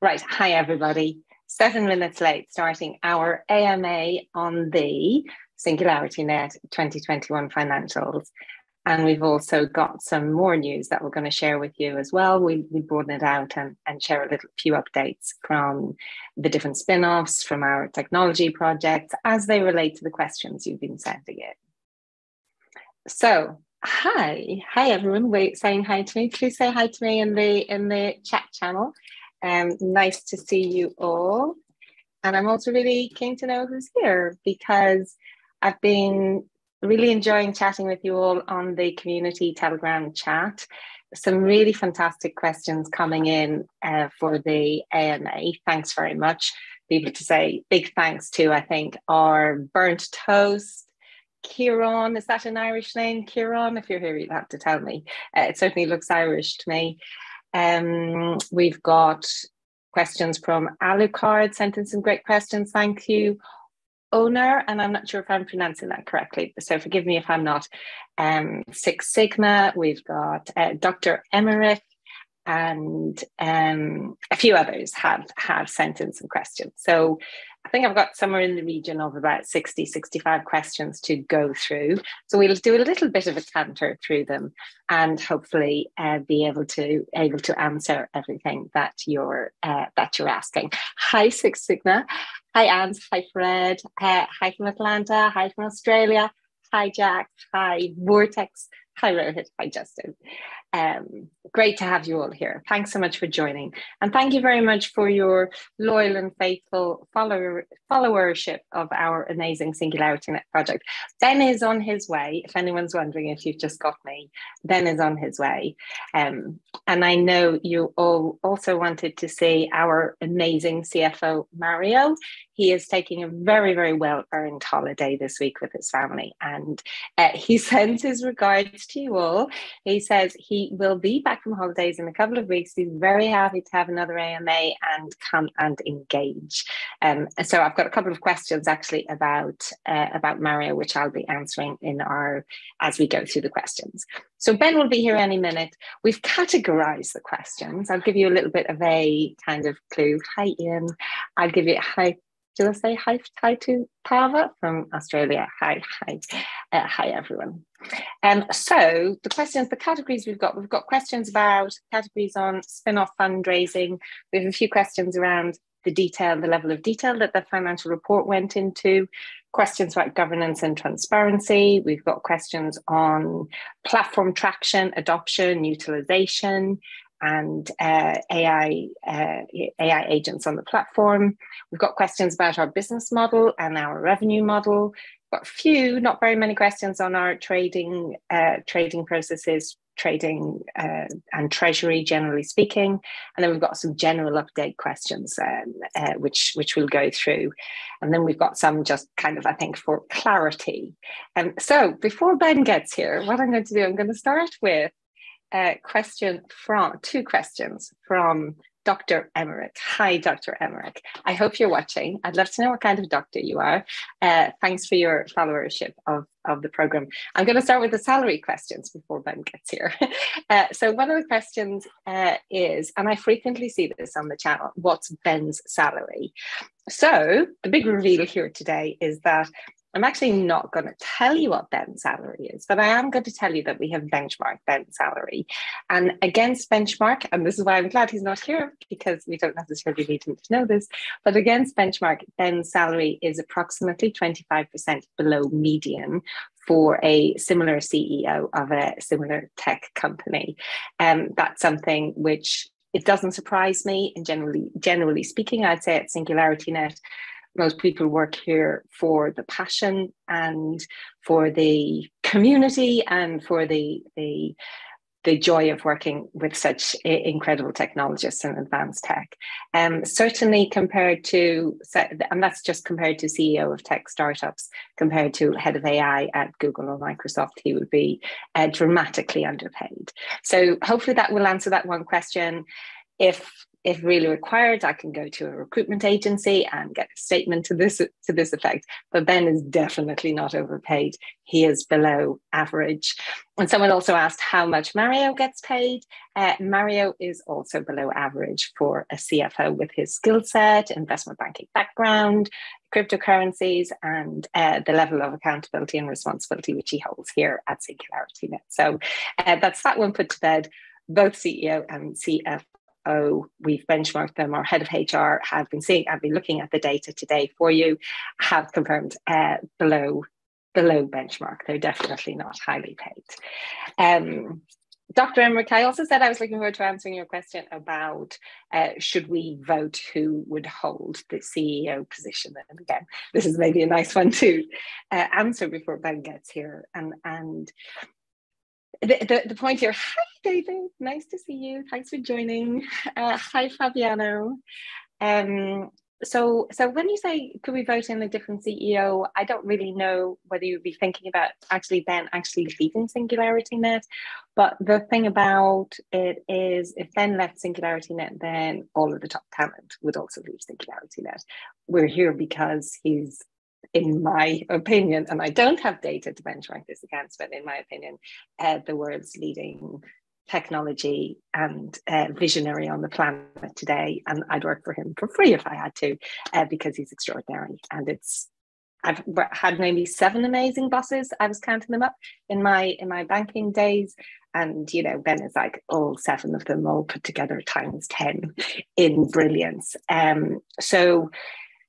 Right. Hi, everybody. Seven minutes late, starting our AMA on the Singularity Net 2021 financials. And we've also got some more news that we're going to share with you as well. We, we broaden it out and, and share a little few updates from the different spin offs, from our technology projects as they relate to the questions you've been sending in. So, hi, hi everyone. Wait, saying hi to me. Please say hi to me in the in the chat channel. Um, nice to see you all. And I'm also really keen to know who's here because I've been really enjoying chatting with you all on the community Telegram chat. Some really fantastic questions coming in uh, for the AMA. Thanks very much. People to say big thanks to, I think, our burnt toast. Kieran, is that an Irish name? Kieran, if you're here, you'll have to tell me. Uh, it certainly looks Irish to me. Um, we've got questions from Alucard, sent in some great questions. Thank you. Owner, and I'm not sure if I'm pronouncing that correctly, so forgive me if I'm not. Um, Six Sigma, we've got uh, Dr. Emmerich, and um, a few others have have sent in some questions. So I think I've got somewhere in the region of about 60, 65 questions to go through. So we'll do a little bit of a canter through them and hopefully uh, be able to able to answer everything that you're uh, that you're asking. Hi Six Sigma, hi Ans, hi Fred, uh, hi from Atlanta, hi from Australia, hi Jack, hi Vortex, hi Rohit, hi Justin. Um, great to have you all here. Thanks so much for joining. And thank you very much for your loyal and faithful follower, followership of our amazing Singularity Net project. Ben is on his way. If anyone's wondering if you've just got me, Ben is on his way. Um, and I know you all also wanted to see our amazing CFO, Mario. He is taking a very, very well earned holiday this week with his family. And uh, he sends his regards to you all. He says he will be back from holidays in a couple of weeks. He's very happy to have another AMA and come and engage. Um, so I've got a couple of questions actually about uh, about Mario, which I'll be answering in our as we go through the questions. So Ben will be here any minute. We've categorized the questions. I'll give you a little bit of a kind of clue. Hi Ian. I'll give you hi do I say hi, hi to Pava from Australia? Hi, hi, uh, hi everyone. Um, so the questions, the categories we've got, we've got questions about categories on spin-off fundraising. We have a few questions around the detail, the level of detail that the financial report went into, questions about governance and transparency. We've got questions on platform traction, adoption, utilization, and uh, AI uh, AI agents on the platform. We've got questions about our business model and our revenue model. Got few, not very many questions on our trading uh, trading processes, trading uh, and treasury, generally speaking. And then we've got some general update questions, um, uh, which which we'll go through. And then we've got some just kind of, I think, for clarity. And um, so before Ben gets here, what I'm going to do, I'm going to start with a question from two questions from Dr. Emmerich. Hi, Dr. Emmerich. I hope you're watching. I'd love to know what kind of doctor you are. Uh, thanks for your followership of, of the program. I'm going to start with the salary questions before Ben gets here. Uh, so one of the questions uh, is, and I frequently see this on the channel, what's Ben's salary? So the big reveal here today is that I'm actually not going to tell you what Ben's salary is, but I am going to tell you that we have benchmarked Ben's salary. And against benchmark, and this is why I'm glad he's not here because we don't necessarily need him to know this, but against benchmark, Ben's salary is approximately 25% below median for a similar CEO of a similar tech company. Um, that's something which it doesn't surprise me. And generally, generally speaking, I'd say at Singularity Net, most people work here for the passion and for the community and for the the the joy of working with such incredible technologists and advanced tech. Um, certainly compared to, and that's just compared to CEO of tech startups, compared to head of AI at Google or Microsoft, he would be uh, dramatically underpaid. So hopefully that will answer that one question if if really required, I can go to a recruitment agency and get a statement to this to this effect. But Ben is definitely not overpaid. He is below average. And someone also asked how much Mario gets paid. Uh, Mario is also below average for a CFO with his skill set, investment banking background, cryptocurrencies, and uh, the level of accountability and responsibility which he holds here at Singularity Net. So uh, that's that one put to bed both CEO and CFO oh, we've benchmarked them. Our head of HR have been seeing, I've been looking at the data today for you, have confirmed uh, below below benchmark. They're definitely not highly paid. Um, Dr. Emmerich, I also said I was looking forward to answering your question about uh, should we vote who would hold the CEO position. And again, this is maybe a nice one to uh, answer before Ben gets here. And, and the, the, point here, hi David, nice to see you. Thanks for joining. Uh, hi Fabiano. Um, so, so when you say could we vote in a different CEO, I don't really know whether you'd be thinking about actually Ben actually leaving Singularity Net. But the thing about it is, if Ben left Singularity Net, then all of the top talent would also leave Singularity Net. We're here because he's in my opinion, and I don't have data to benchmark this against, but in my opinion, uh, the world's leading technology and uh, visionary on the planet today. And I'd work for him for free if I had to, uh, because he's extraordinary. And it's I've had maybe seven amazing bosses. I was counting them up in my in my banking days, and you know Ben is like all seven of them all put together times ten in brilliance. Um, so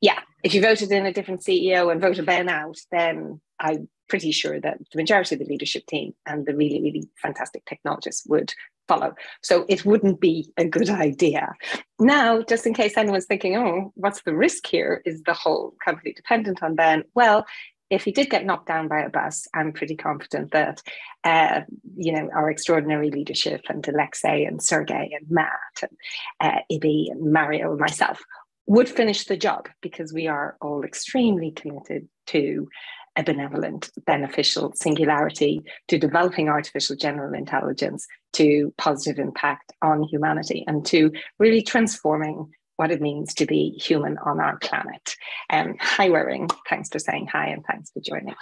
yeah, if you voted in a different CEO and voted Ben out, then I'm pretty sure that the majority of the leadership team and the really, really fantastic technologists would follow. So it wouldn't be a good idea. Now, just in case anyone's thinking, oh, what's the risk here? Is the whole company dependent on Ben? Well, if he did get knocked down by a bus, I'm pretty confident that, uh, you know, our extraordinary leadership and Alexei and Sergey and Matt and uh, Ibi and Mario and myself would finish the job because we are all extremely committed to a benevolent, beneficial singularity, to developing artificial general intelligence, to positive impact on humanity, and to really transforming what it means to be human on our planet. Um, hi, Waring. Thanks for saying hi and thanks for joining.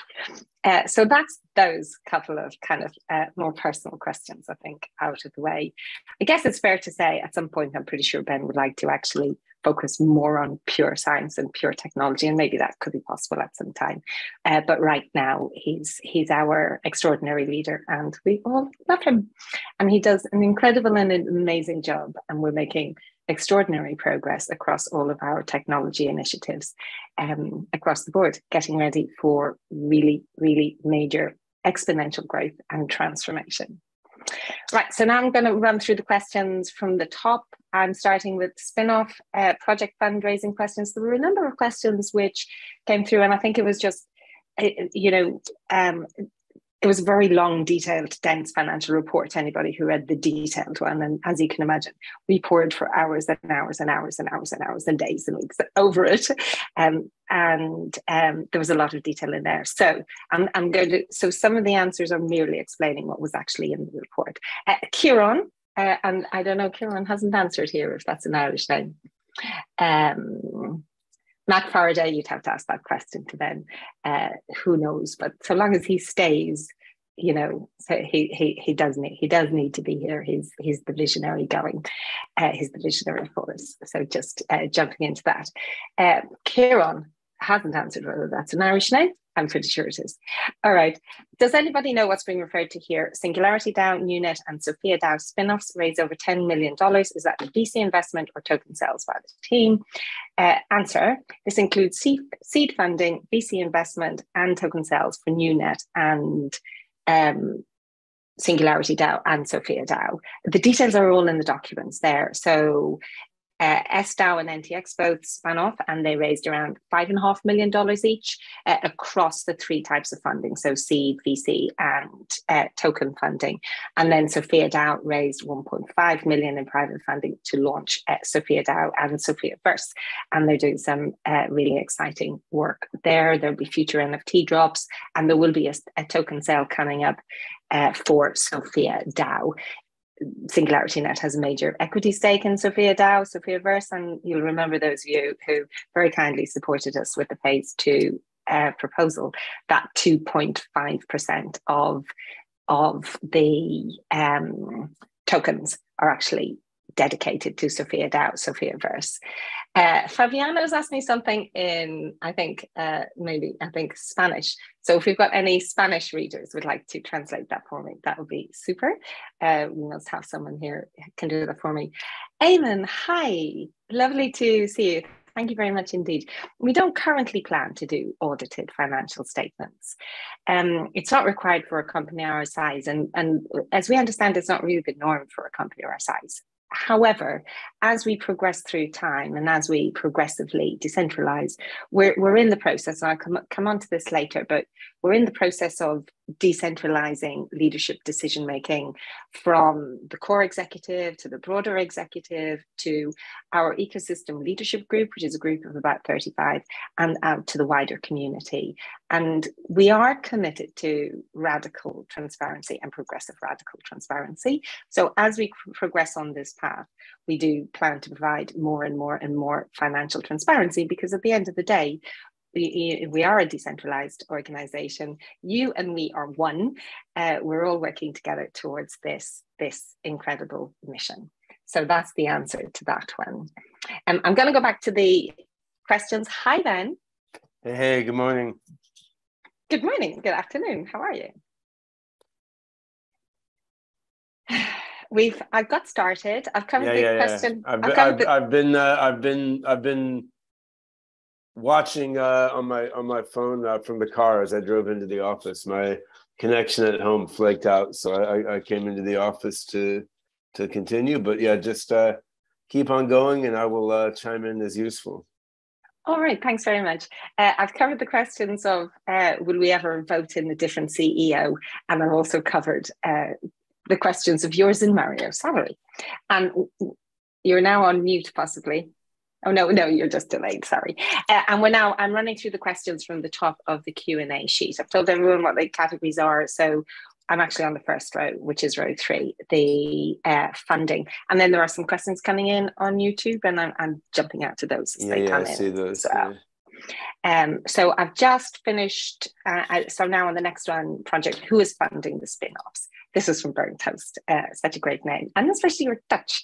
Uh, so that's those couple of kind of uh, more personal questions, I think, out of the way. I guess it's fair to say at some point, I'm pretty sure Ben would like to actually focus more on pure science and pure technology, and maybe that could be possible at some time. Uh, but right now, he's he's our extraordinary leader, and we all love him, and he does an incredible and an amazing job, and we're making extraordinary progress across all of our technology initiatives um, across the board, getting ready for really, really major exponential growth and transformation. Right, so now I'm going to run through the questions from the top. I'm starting with spin-off uh, project fundraising questions. There were a number of questions which came through, and I think it was just, you know, um, it was a very long, detailed, dense financial report to anybody who read the detailed one. And as you can imagine, we poured for hours and hours and hours and hours and hours and days and weeks over it. Um, and um, there was a lot of detail in there. So I'm, I'm going to, so some of the answers are merely explaining what was actually in the report. Uh, Kieran, uh, and I don't know, Kieran hasn't answered here if that's an Irish name. Um, Faraday, you'd have to ask that question to them. Uh, who knows? But so long as he stays, you know, so he he he does need he does need to be here. He's he's the visionary going. Uh, he's the visionary for us. So just uh, jumping into that. Uh, Kieran hasn't answered whether that's an Irish name. I'm pretty sure it is. All right. Does anybody know what's being referred to here? Singularity DAO, NuNet, and Sophia DAO spin-offs raised over $10 million. Is that a VC investment or token sales by the team? Uh, answer, this includes seed, funding, VC investment, and token sales for NuNet and um, Singularity DAO and Sophia DAO. The details are all in the documents there. So uh, SDAO and NTX both spun off and they raised around $5.5 million each uh, across the three types of funding. So seed, VC, and uh, token funding. And then Sophia DAO raised 1.5 million in private funding to launch uh, Sophia DAO and Sophia Verse. And they're doing some uh, really exciting work there. There'll be future NFT drops and there will be a, a token sale coming up uh, for Sophia DAO Singularity Net has a major equity stake in Sophia DAO, Sophia Verse, and you'll remember those of you who very kindly supported us with the phase two uh, proposal. That 2.5% of of the um, tokens are actually dedicated to Sophia DAO, Sophia Verse. Uh, has asked me something in, I think, uh, maybe, I think Spanish. So if we've got any Spanish readers would like to translate that for me, that would be super. Uh, we must have someone here can do that for me. Eamon, hi, lovely to see you. Thank you very much indeed. We don't currently plan to do audited financial statements. Um, it's not required for a company our size, and, and as we understand, it's not really the norm for a company our size. However, as we progress through time and as we progressively decentralize, we're, we're in the process, and I'll come, come on to this later, but we're in the process of decentralizing leadership decision making from the core executive to the broader executive to our ecosystem leadership group, which is a group of about 35, and out to the wider community. And we are committed to radical transparency and progressive radical transparency. So as we progress on this path, we do plan to provide more and more and more financial transparency because at the end of the day, we, we are a decentralized organization. You and we are one. Uh, we're all working together towards this, this incredible mission. So that's the answer to that one. Um, I'm going to go back to the questions. Hi, Ben. Hey, hey, good morning. Good morning. Good afternoon. How are you? We've. I've got started. I've covered yeah, the yeah, question. Yeah. I've, been, I've, the... I've, been. Uh, I've been. I've been watching uh, on my on my phone uh, from the car as I drove into the office. My connection at home flaked out, so I, I came into the office to to continue. But yeah, just uh, keep on going, and I will uh, chime in as useful. All right, thanks very much. Uh, I've covered the questions of uh, will we ever vote in a different CEO, and I've also covered uh, the questions of yours and Mario salary. And you're now on mute, possibly. Oh no, no, you're just delayed. Sorry. Uh, and we're now. I'm running through the questions from the top of the Q and A sheet. I've told everyone what the categories are, so I'm actually on the first row, which is row three, the uh, funding. And then there are some questions coming in on YouTube, and I'm, I'm jumping out to those as yeah, they yeah, come I in. See those, so, yeah. Um, so I've just finished. Uh, so now on the next one project, who is funding the spin-offs? This is from Burnt Toast, uh, such a great name, and especially your Dutch.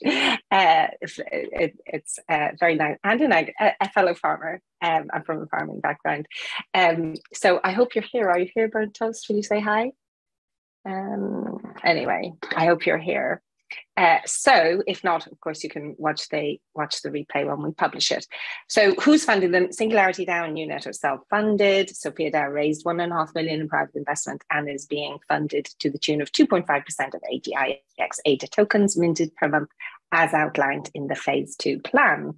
Uh, it's, it, it's uh, very nice, and a, a fellow farmer. Um, I'm from a farming background, um, so I hope you're here. Are you here, Burnt Toast? Will you say hi? Um, anyway, I hope you're here. Uh, so if not, of course, you can watch the watch the replay when we publish it. So who's funding them? Singularity DAO and NuNet are self-funded. Sophia DAO raised one and a half million in private investment and is being funded to the tune of 2.5% of AGIX ADA tokens minted per month as outlined in the phase two plan.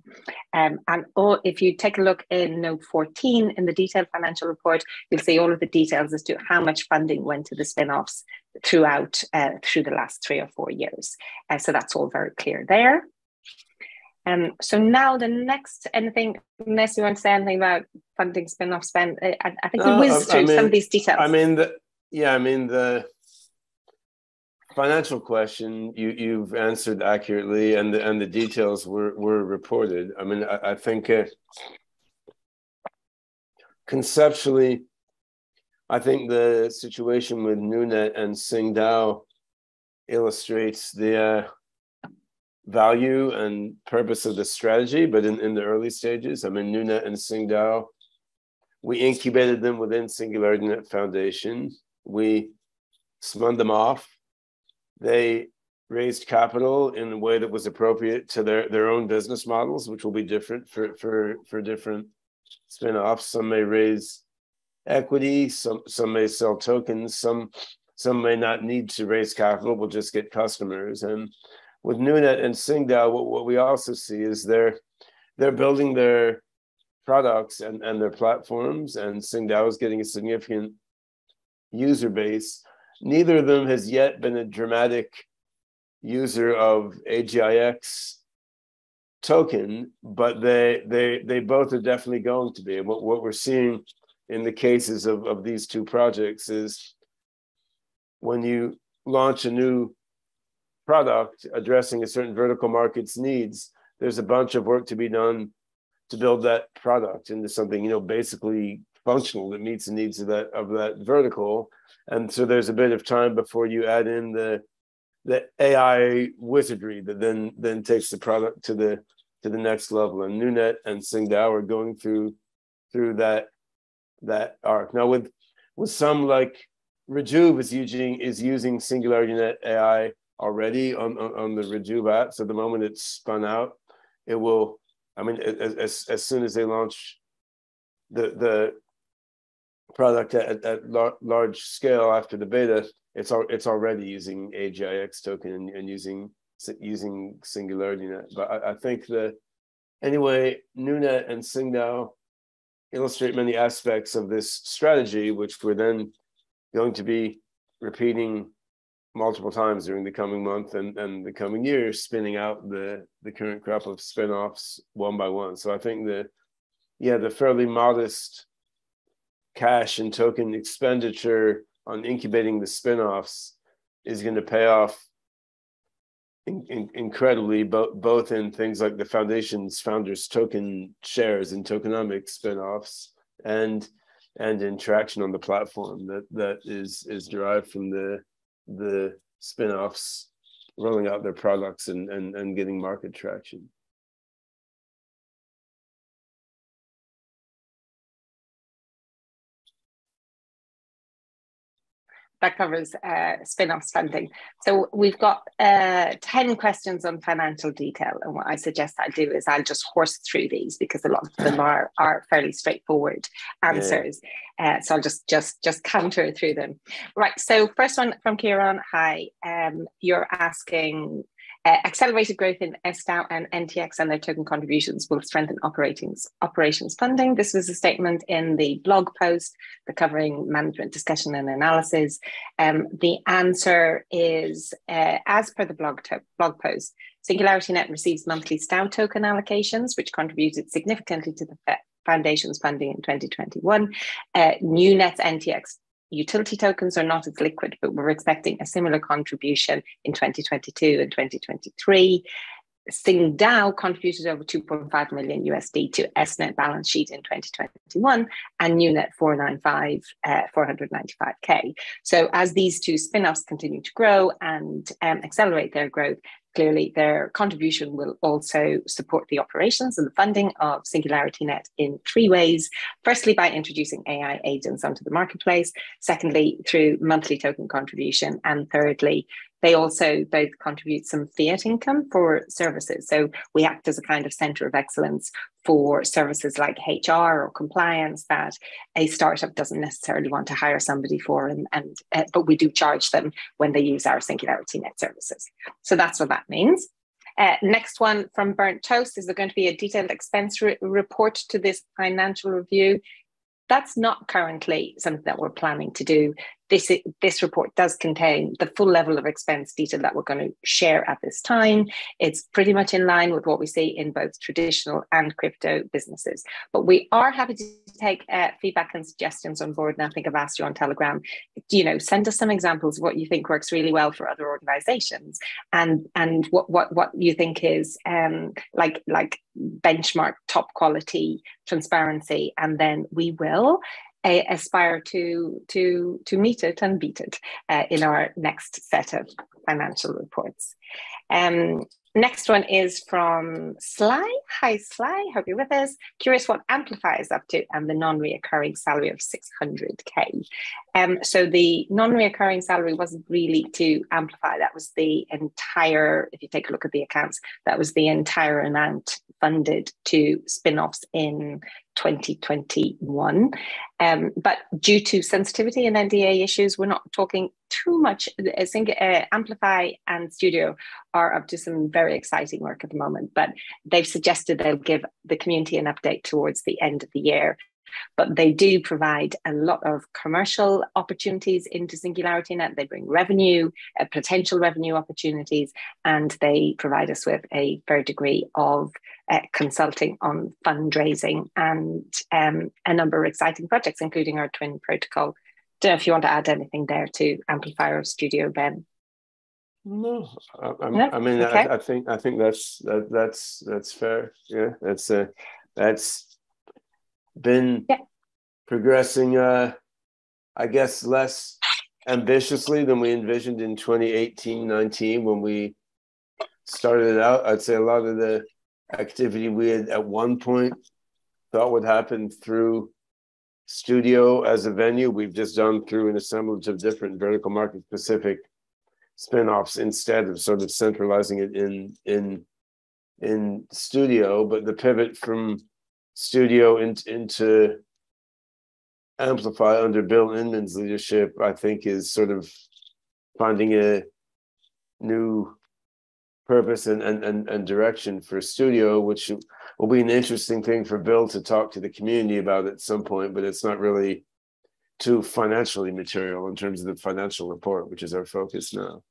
Um, and all, if you take a look in note 14 in the detailed financial report, you'll see all of the details as to how much funding went to the spin-offs throughout uh, through the last three or four years. Uh, so that's all very clear there. Um, so now the next anything, unless you want to say anything about funding spin-off spend, uh, I, I think we whizzed through I mean, some of these details. I mean, the, yeah, I mean the financial question you you've answered accurately, and the and the details were were reported. I mean, I, I think uh, conceptually, I think the situation with Nunet and SingDAO illustrates the value and purpose of the strategy, but in, in the early stages, I mean, Nunet and SingDAO, we incubated them within Singularity Net Foundation. We spun them off they raised capital in a way that was appropriate to their, their own business models, which will be different for, for, for different spin-offs. Some may raise equity, some some may sell tokens, some some may not need to raise capital, We'll just get customers. And with Nunet and SingDAO, what, what we also see is they're they're building their products and, and their platforms, and SingDAO is getting a significant user base neither of them has yet been a dramatic user of AGIX token, but they they they both are definitely going to be. What, what we're seeing in the cases of, of these two projects is when you launch a new product addressing a certain vertical market's needs, there's a bunch of work to be done to build that product into something, you know, basically functional that meets the needs of that of that vertical. And so there's a bit of time before you add in the the AI wizardry that then then takes the product to the to the next level. And Nunet and SingDAO are going through through that that arc. Now with with some like Rejuve is using is using SingularityNet AI already on, on, on the Rejuve app. So the moment it's spun out, it will, I mean, as, as soon as they launch the the product at, at large scale after the beta, it's al- it's already using AGIX token and, and using using SingularityNet. But I, I think that anyway, Nunet and SingDAO illustrate many aspects of this strategy, which we're then going to be repeating multiple times during the coming month and, and the coming year, spinning out the, the current crop of spin-offs one by one. So I think the yeah, the fairly modest cash and token expenditure on incubating the spin-offs is going to pay off in, in, incredibly both both in things like the foundation's founders token shares and tokenomics spin-offs and and in traction on the platform that that is is derived from the the spin-offs rolling out their products and and, and getting market traction that covers uh, spin-offs funding. So we've got uh, 10 questions on financial detail. And what I suggest I do is I'll just horse through these because a lot of them are, are fairly straightforward answers. Yeah. Uh, so I'll just just just counter through them. Right. So first one from Kieran. Hi. Um, you're asking uh, accelerated growth in SDAO and NTX and their token contributions will strengthen operations, operations funding. This was a statement in the blog post, the covering management discussion and analysis. Um, the answer is, uh, as per the blog, to- blog post, SingularityNet receives monthly SDAO token allocations, which contributed significantly to the foundation's funding in 2021. Uh, NuNet's NTX utility tokens are not as liquid, but we're expecting a similar contribution in 2022 and 2023. Singdao contributed over 2.5 million USD to SNet balance sheet in 2021 and NuNet 495, uh, 495K. So as these two spin-offs continue to grow and um, accelerate their growth, clearly their contribution will also support the operations and the funding of SingularityNet in three ways. Firstly, by introducing AI agents onto the marketplace. Secondly, through monthly token contribution. And thirdly, they also both contribute some fiat income for services. So we act as a kind of center of excellence for services like HR or compliance that a startup doesn't necessarily want to hire somebody for, and, and uh, but we do charge them when they use our Singularity Net services. So that's what that means. Uh, next one from Burnt Toast is there going to be a detailed expense re- report to this financial review? That's not currently something that we're planning to do this this report does contain the full level of expense detail that we're going to share at this time. It's pretty much in line with what we see in both traditional and crypto businesses. But we are happy to take uh, feedback and suggestions on board. And I think I've asked you on Telegram, you know, send us some examples of what you think works really well for other organizations and and what what what you think is um, like like benchmark top quality transparency and then we will aspire to to to meet it and beat it uh, in our next set of financial reports. Um, next one is from Sly. Hi, Sly. Hope you're with us. Curious what Amplify is up to and the non-reoccurring salary of 600k. Um, so the non-reoccurring salary wasn't really to Amplify. That was the entire. If you take a look at the accounts, that was the entire amount funded to spin-offs in 2021. Um, but due to sensitivity and NDA issues, we're not talking too much. I think uh, Amplify and Studio are up to some very exciting work at the moment, but they've suggested they'll give the community an update towards the end of the year but they do provide a lot of commercial opportunities into Singularity Net. They bring revenue, uh, potential revenue opportunities, and they provide us with a fair degree of uh, consulting on fundraising and um, a number of exciting projects, including our twin protocol. Don't know if you want to add anything there to Amplifier Studio, Ben. No, I, no? I mean, okay. I, I, think I think that's that, that's that's fair. Yeah, that's uh, that's been yeah. progressing. Uh, I guess less ambitiously than we envisioned in 2018 19 when we started out. I'd say a lot of the activity we had at one point thought would happen through studio as a venue. We've just done through an assemblage of different vertical market specific spin-offs instead of sort of centralizing it in in in studio but the pivot from studio in, into amplify under bill inman's leadership i think is sort of finding a new purpose and, and, and, and direction for studio which will be an interesting thing for bill to talk to the community about at some point but it's not really too financially material in terms of the financial report, which is our focus now.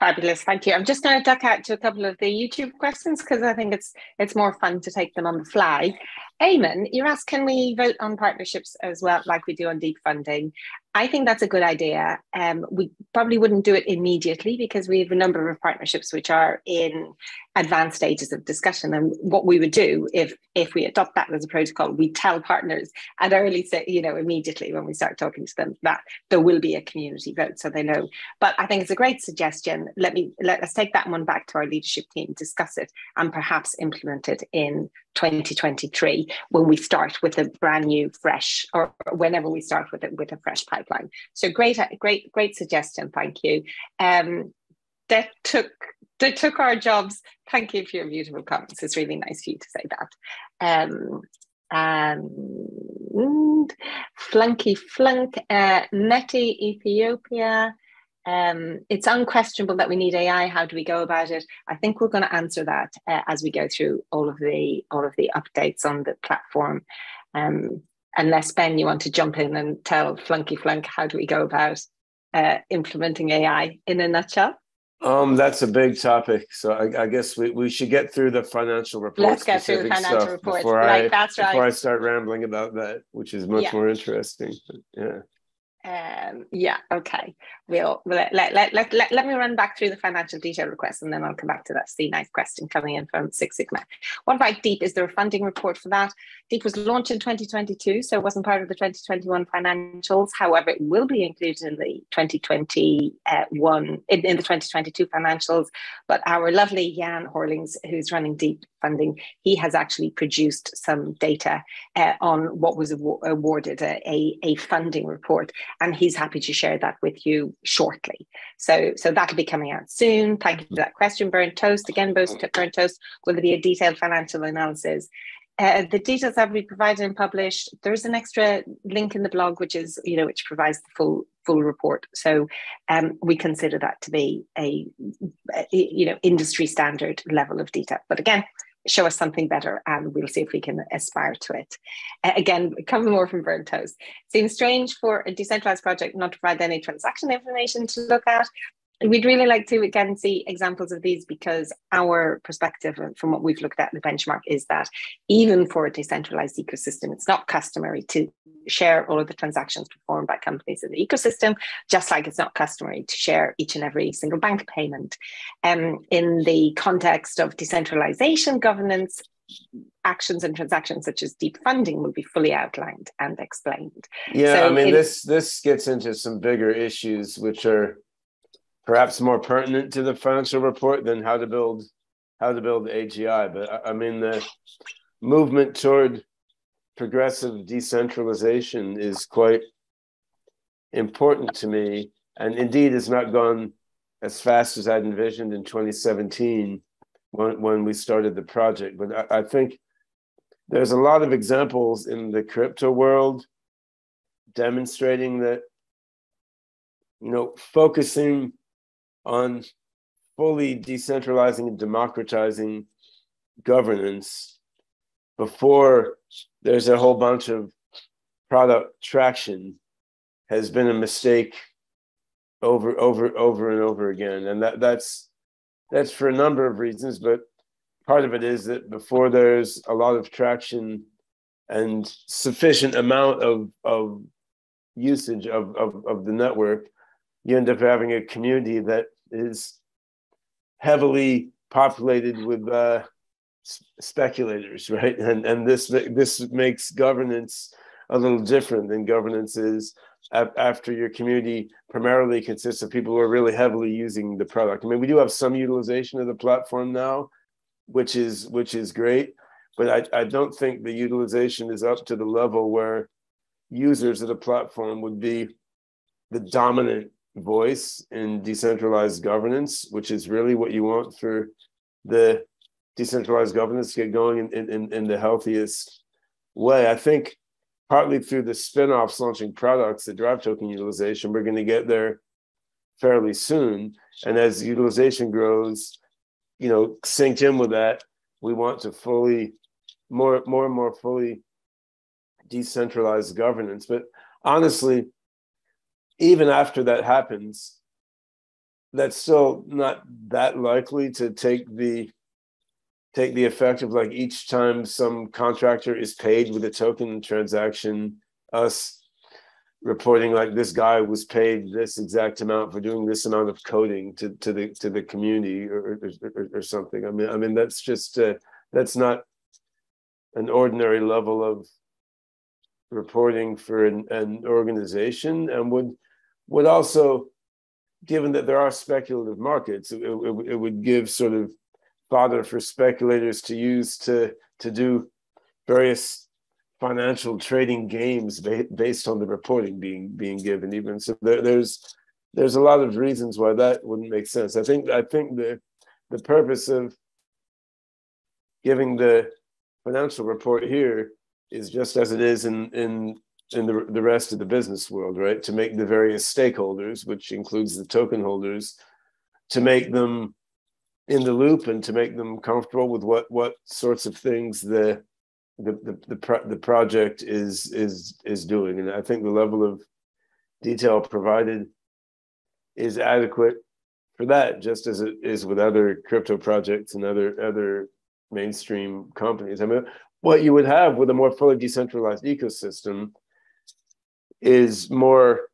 Fabulous, thank you. I'm just going to duck out to a couple of the YouTube questions because I think it's it's more fun to take them on the fly. Eamon, you asked, can we vote on partnerships as well, like we do on deep funding? I think that's a good idea. Um, we probably wouldn't do it immediately because we have a number of partnerships which are in advanced stages of discussion. And what we would do if if we adopt that as a protocol, we tell partners at early, say, you know, immediately when we start talking to them that there will be a community vote, so they know. But I think it's a great suggestion. Let me let us take that one back to our leadership team, discuss it, and perhaps implement it in 2023 when we start with a brand new fresh or whenever we start with it with a fresh pipeline. So great great great suggestion thank you. Um that took that took our jobs. Thank you for your beautiful comments. It's really nice for you to say that. Um and flunky flunk uh Ethiopia um, it's unquestionable that we need AI. How do we go about it? I think we're going to answer that uh, as we go through all of the all of the updates on the platform. Um, unless Ben, you want to jump in and tell Flunky Flunk how do we go about uh, implementing AI in a nutshell? Um, that's a big topic. So I, I, guess we, we should get through the financial report. Let's get through the financial report. Right, I, that's right. Before I start rambling about that, which is much yeah. more interesting. yeah. Um, yeah, okay. We'll, let, let, let, let, let, me run back through the financial detail request and then I'll come back to that C nice question coming in from Six Sigma. What about DEEP? Is there a funding report for that? DEEP was launched in 2022, so it wasn't part of the 2021 financials. However, it will be included in the 2021, in, in the 2022 financials. But our lovely Jan Horlings, who's running DEEP funding, he has actually produced some data uh, on what was awarded a, a, a funding report and he's happy to share that with you shortly. So, so that'll be coming out soon. Thank you for that question, Burnt Toast. Again, Burnt Toast, will there be a detailed financial analysis? Uh, the details have been provided and published. There's an extra link in the blog, which is, you know, which provides the full full report. So um, we consider that to be a, a, you know, industry standard level of detail. But again, show us something better and we'll see if we can aspire to it. Uh, again, coming more from Burnt Toast. Seems strange for a decentralized project not to provide any transaction information to look at, We'd really like to again see examples of these because our perspective from what we've looked at in the benchmark is that even for a decentralized ecosystem, it's not customary to share all of the transactions performed by companies in the ecosystem, just like it's not customary to share each and every single bank payment. Um, in the context of decentralization governance, actions and transactions such as deep funding will be fully outlined and explained. Yeah, so I mean, in, this this gets into some bigger issues, which are perhaps more pertinent to the financial report than how to build how to build AGI. But I mean, the movement toward progressive decentralization is quite important to me, and indeed has not gone as fast as I'd envisioned in 2017 when, when we started the project. But I, I think there's a lot of examples in the crypto world demonstrating that you know focusing on fully decentralizing and democratizing governance before there's a whole bunch of product traction has been a mistake over over over and over again. And that that's that's for a number of reasons but part of it is that before there's a lot of traction and sufficient amount of of usage of of, of the network you end up having a community that is heavily populated with uh, speculators, right? And and this this makes governance a little different than governance is after your community primarily consists of people who are really heavily using the product. I mean, we do have some utilization of the platform now, which is which is great, but I, I don't think the utilization is up to the level where users of the platform would be the dominant voice in decentralized governance, which is really what you want for the decentralized governance to get going in, in, in the healthiest way. I think partly through the spin-offs launching products that drive token utilization, we're going to get there fairly soon. And as utilization grows, you know, synced in with that, we want to fully, more, more and more fully decentralized governance. But honestly, even after that happens, that's still not that likely to take the take the effect of like each time some contractor is paid with a token transaction, us reporting like this guy was paid this exact amount for doing this amount of coding to, to the to the community or, or, or something. I mean, I mean that's just uh, that's not an ordinary level of reporting for an, an organization and would would also given that there are speculative markets it, it, it would give sort of fodder for speculators to use to to do various financial trading games ba- based on the reporting being being given even. So there, there's there's a lot of reasons why that wouldn't make sense. I think i think the the purpose of giving the financial report here is just as it is in in in the, the rest of the business world right? To make the various stakeholders which includes the token holders to make them in the loop and to make them comfortable with what what sorts of things the the the the, pro- the project is is is doing. And i think the level of detail provided is adequate for that just as it is with other crypto projects and other other mainstream companies. I mean what you would have with a more fully decentralized ecosystem is more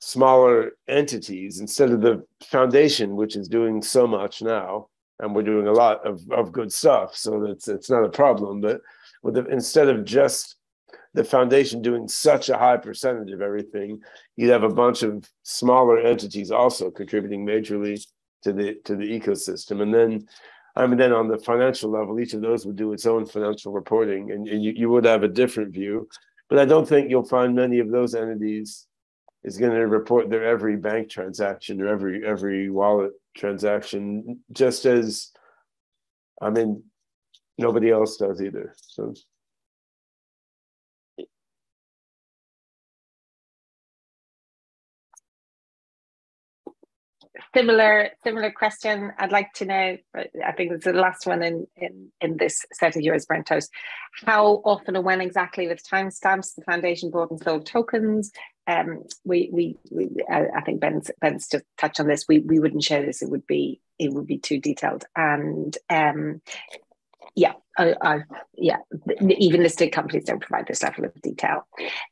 smaller entities instead of the foundation which is doing so much now and we're doing a lot of, of good stuff. So it's it's not a problem. But with the, instead of just the foundation doing such a high percentage of everything, you'd have a bunch of smaller entities also contributing majorly to the to the ecosystem. And then I mean then on the financial level, each of those would do its own financial reporting and, and you, you would have a different view. But I don't think you'll find many of those entities is going to report their every bank transaction or every every wallet transaction, just as I mean nobody else does either. So similar similar question. I'd like to know i think it's the last one in in in this set of yours Burnt Toast. How often and when exactly with timestamps the foundation bought and sold tokens? Um we we, we i think ben's ben's just touched on this. We we wouldn't share this. It would be it would be too detailed. And um yeah, I, I, yeah, even listed companies don't provide this level of detail.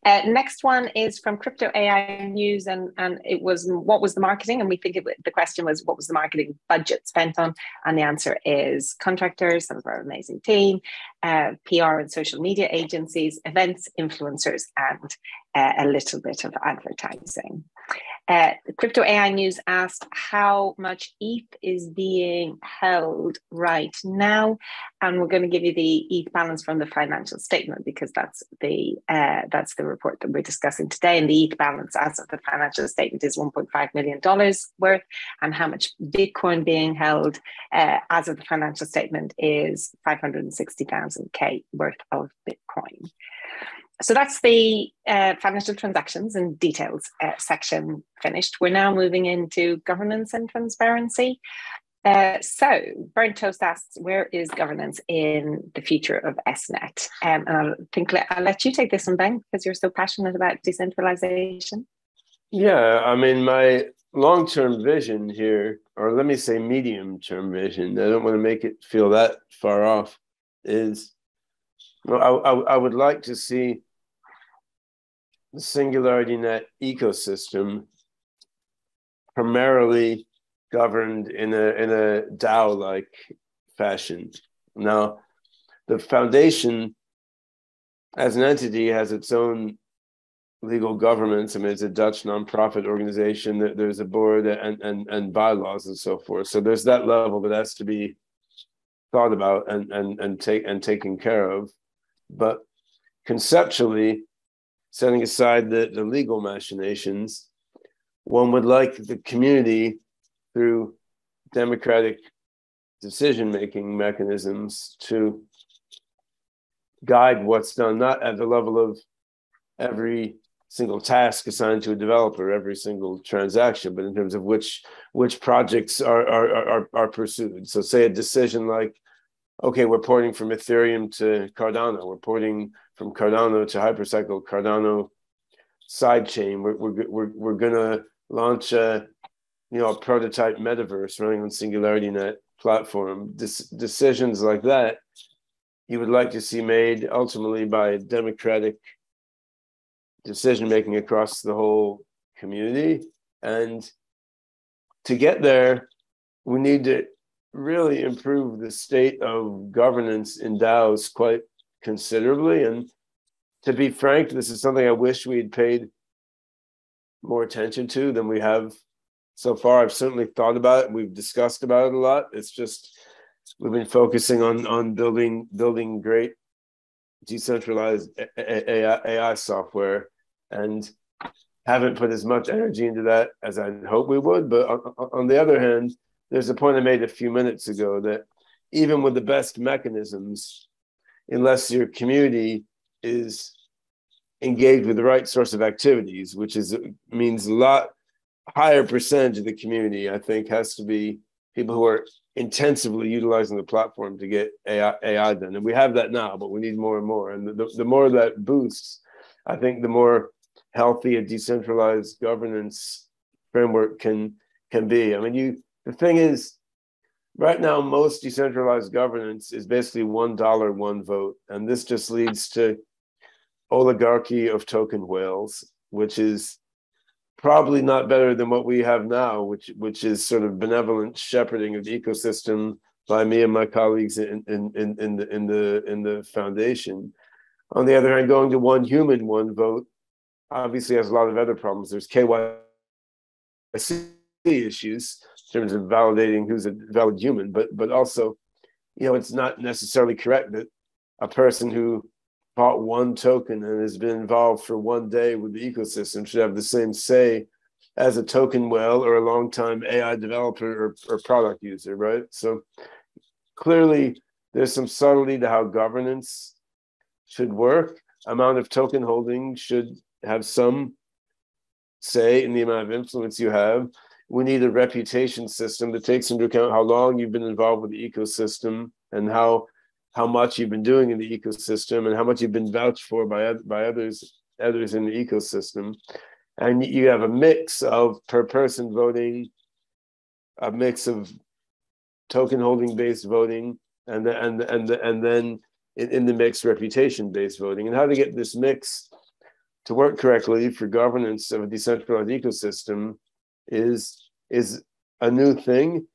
Uh, next one is from Crypto AI News, and and it was what was the marketing? And we think it, the question was what was the marketing budget spent on? And the answer is contractors, some of our amazing team, uh, PR and social media agencies, events, influencers, and uh, a little bit of advertising. Uh, Crypto AI News asked how much ETH is being held right now, and we're going to give you the ETH balance from the financial statement because that's the uh, that's the report that we're discussing today. And the ETH balance as of the financial statement is 1.5 million dollars worth, and how much Bitcoin being held uh, as of the financial statement is 560,000 k worth of Bitcoin so that's the uh, financial transactions and details uh, section finished. We're now moving into governance and transparency. Uh, so, Burnt Toast asks, where is governance in the future of SNET? Um, and I think I'll let you take this one, Ben, because you're so passionate about decentralization. Yeah, I mean, my long term vision here, or let me say medium term vision, I don't want to make it feel that far off, is well, I, I, I would like to see the Singularity Net ecosystem primarily governed in a in a DAO like fashion. Now, the foundation as an entity has its own legal governments. I mean, it's a Dutch nonprofit organization. There's a board and, and, and bylaws and so forth. So there's that level that has to be thought about and, and, and take and taken care of. But conceptually, setting aside the, the legal machinations, one would like the community through democratic decision making mechanisms to guide what's done, not at the level of every single task assigned to a developer, every single transaction, but in terms of which which projects are are are, are pursued. So, say a decision like, okay, we're porting from Ethereum to Cardano, we're porting from Cardano to Hypercycle, Cardano sidechain. We're we're we're, we're gonna launch a you know a prototype metaverse running on Singularity Net platform. Decisions like that you would like to see made ultimately by democratic decision making across the whole community. And to get there, we need to really improve the state of governance in DAOs quite considerably. And to be frank, this is something I wish we had paid more attention to than we have so far. I've certainly thought about it. We've discussed about it a lot. It's just we've been focusing on on building building great decentralized AI, AI software and haven't put as much energy into that as I hope we would. But on, on, the other hand, there's a point I made a few minutes ago that even with the best mechanisms, unless your community is engaged with the right sorts of activities, which is means a lot higher percentage of the community, I think, has to be people who are intensively utilizing the platform to get AI, AI done. And we have that now, but we need more and more. And the, the more that boosts, I think the more healthy a decentralized governance framework can can be. I mean, you the thing is, right now most decentralized governance is basically one dollar, one vote, and this just leads to oligarchy of token whales, which is probably not better than what we have now, which which is sort of benevolent shepherding of the ecosystem by me and my colleagues in in in, in the in the in the foundation. On the other hand, going to one human, one vote obviously has a lot of other problems. There's KYC issues in terms of validating who's a valid human, but but also, you know, it's not necessarily correct that a person who bought one token and has been involved for one day with the ecosystem should have the same say as a token whale or a long-time AI developer or, or product user, right? So clearly there's some subtlety to how governance should work. Amount of token holding should have some say in the amount of influence you have. We need a reputation system that takes into account how long you've been involved with the ecosystem and how how much you've been doing in the ecosystem and how much you've been vouched for by by others others in the ecosystem. And you have a mix of per person voting a mix of token holding based voting and the, and and and then in, in the mix reputation based voting. And how to get this mix to work correctly for governance of a decentralized ecosystem is is a new thing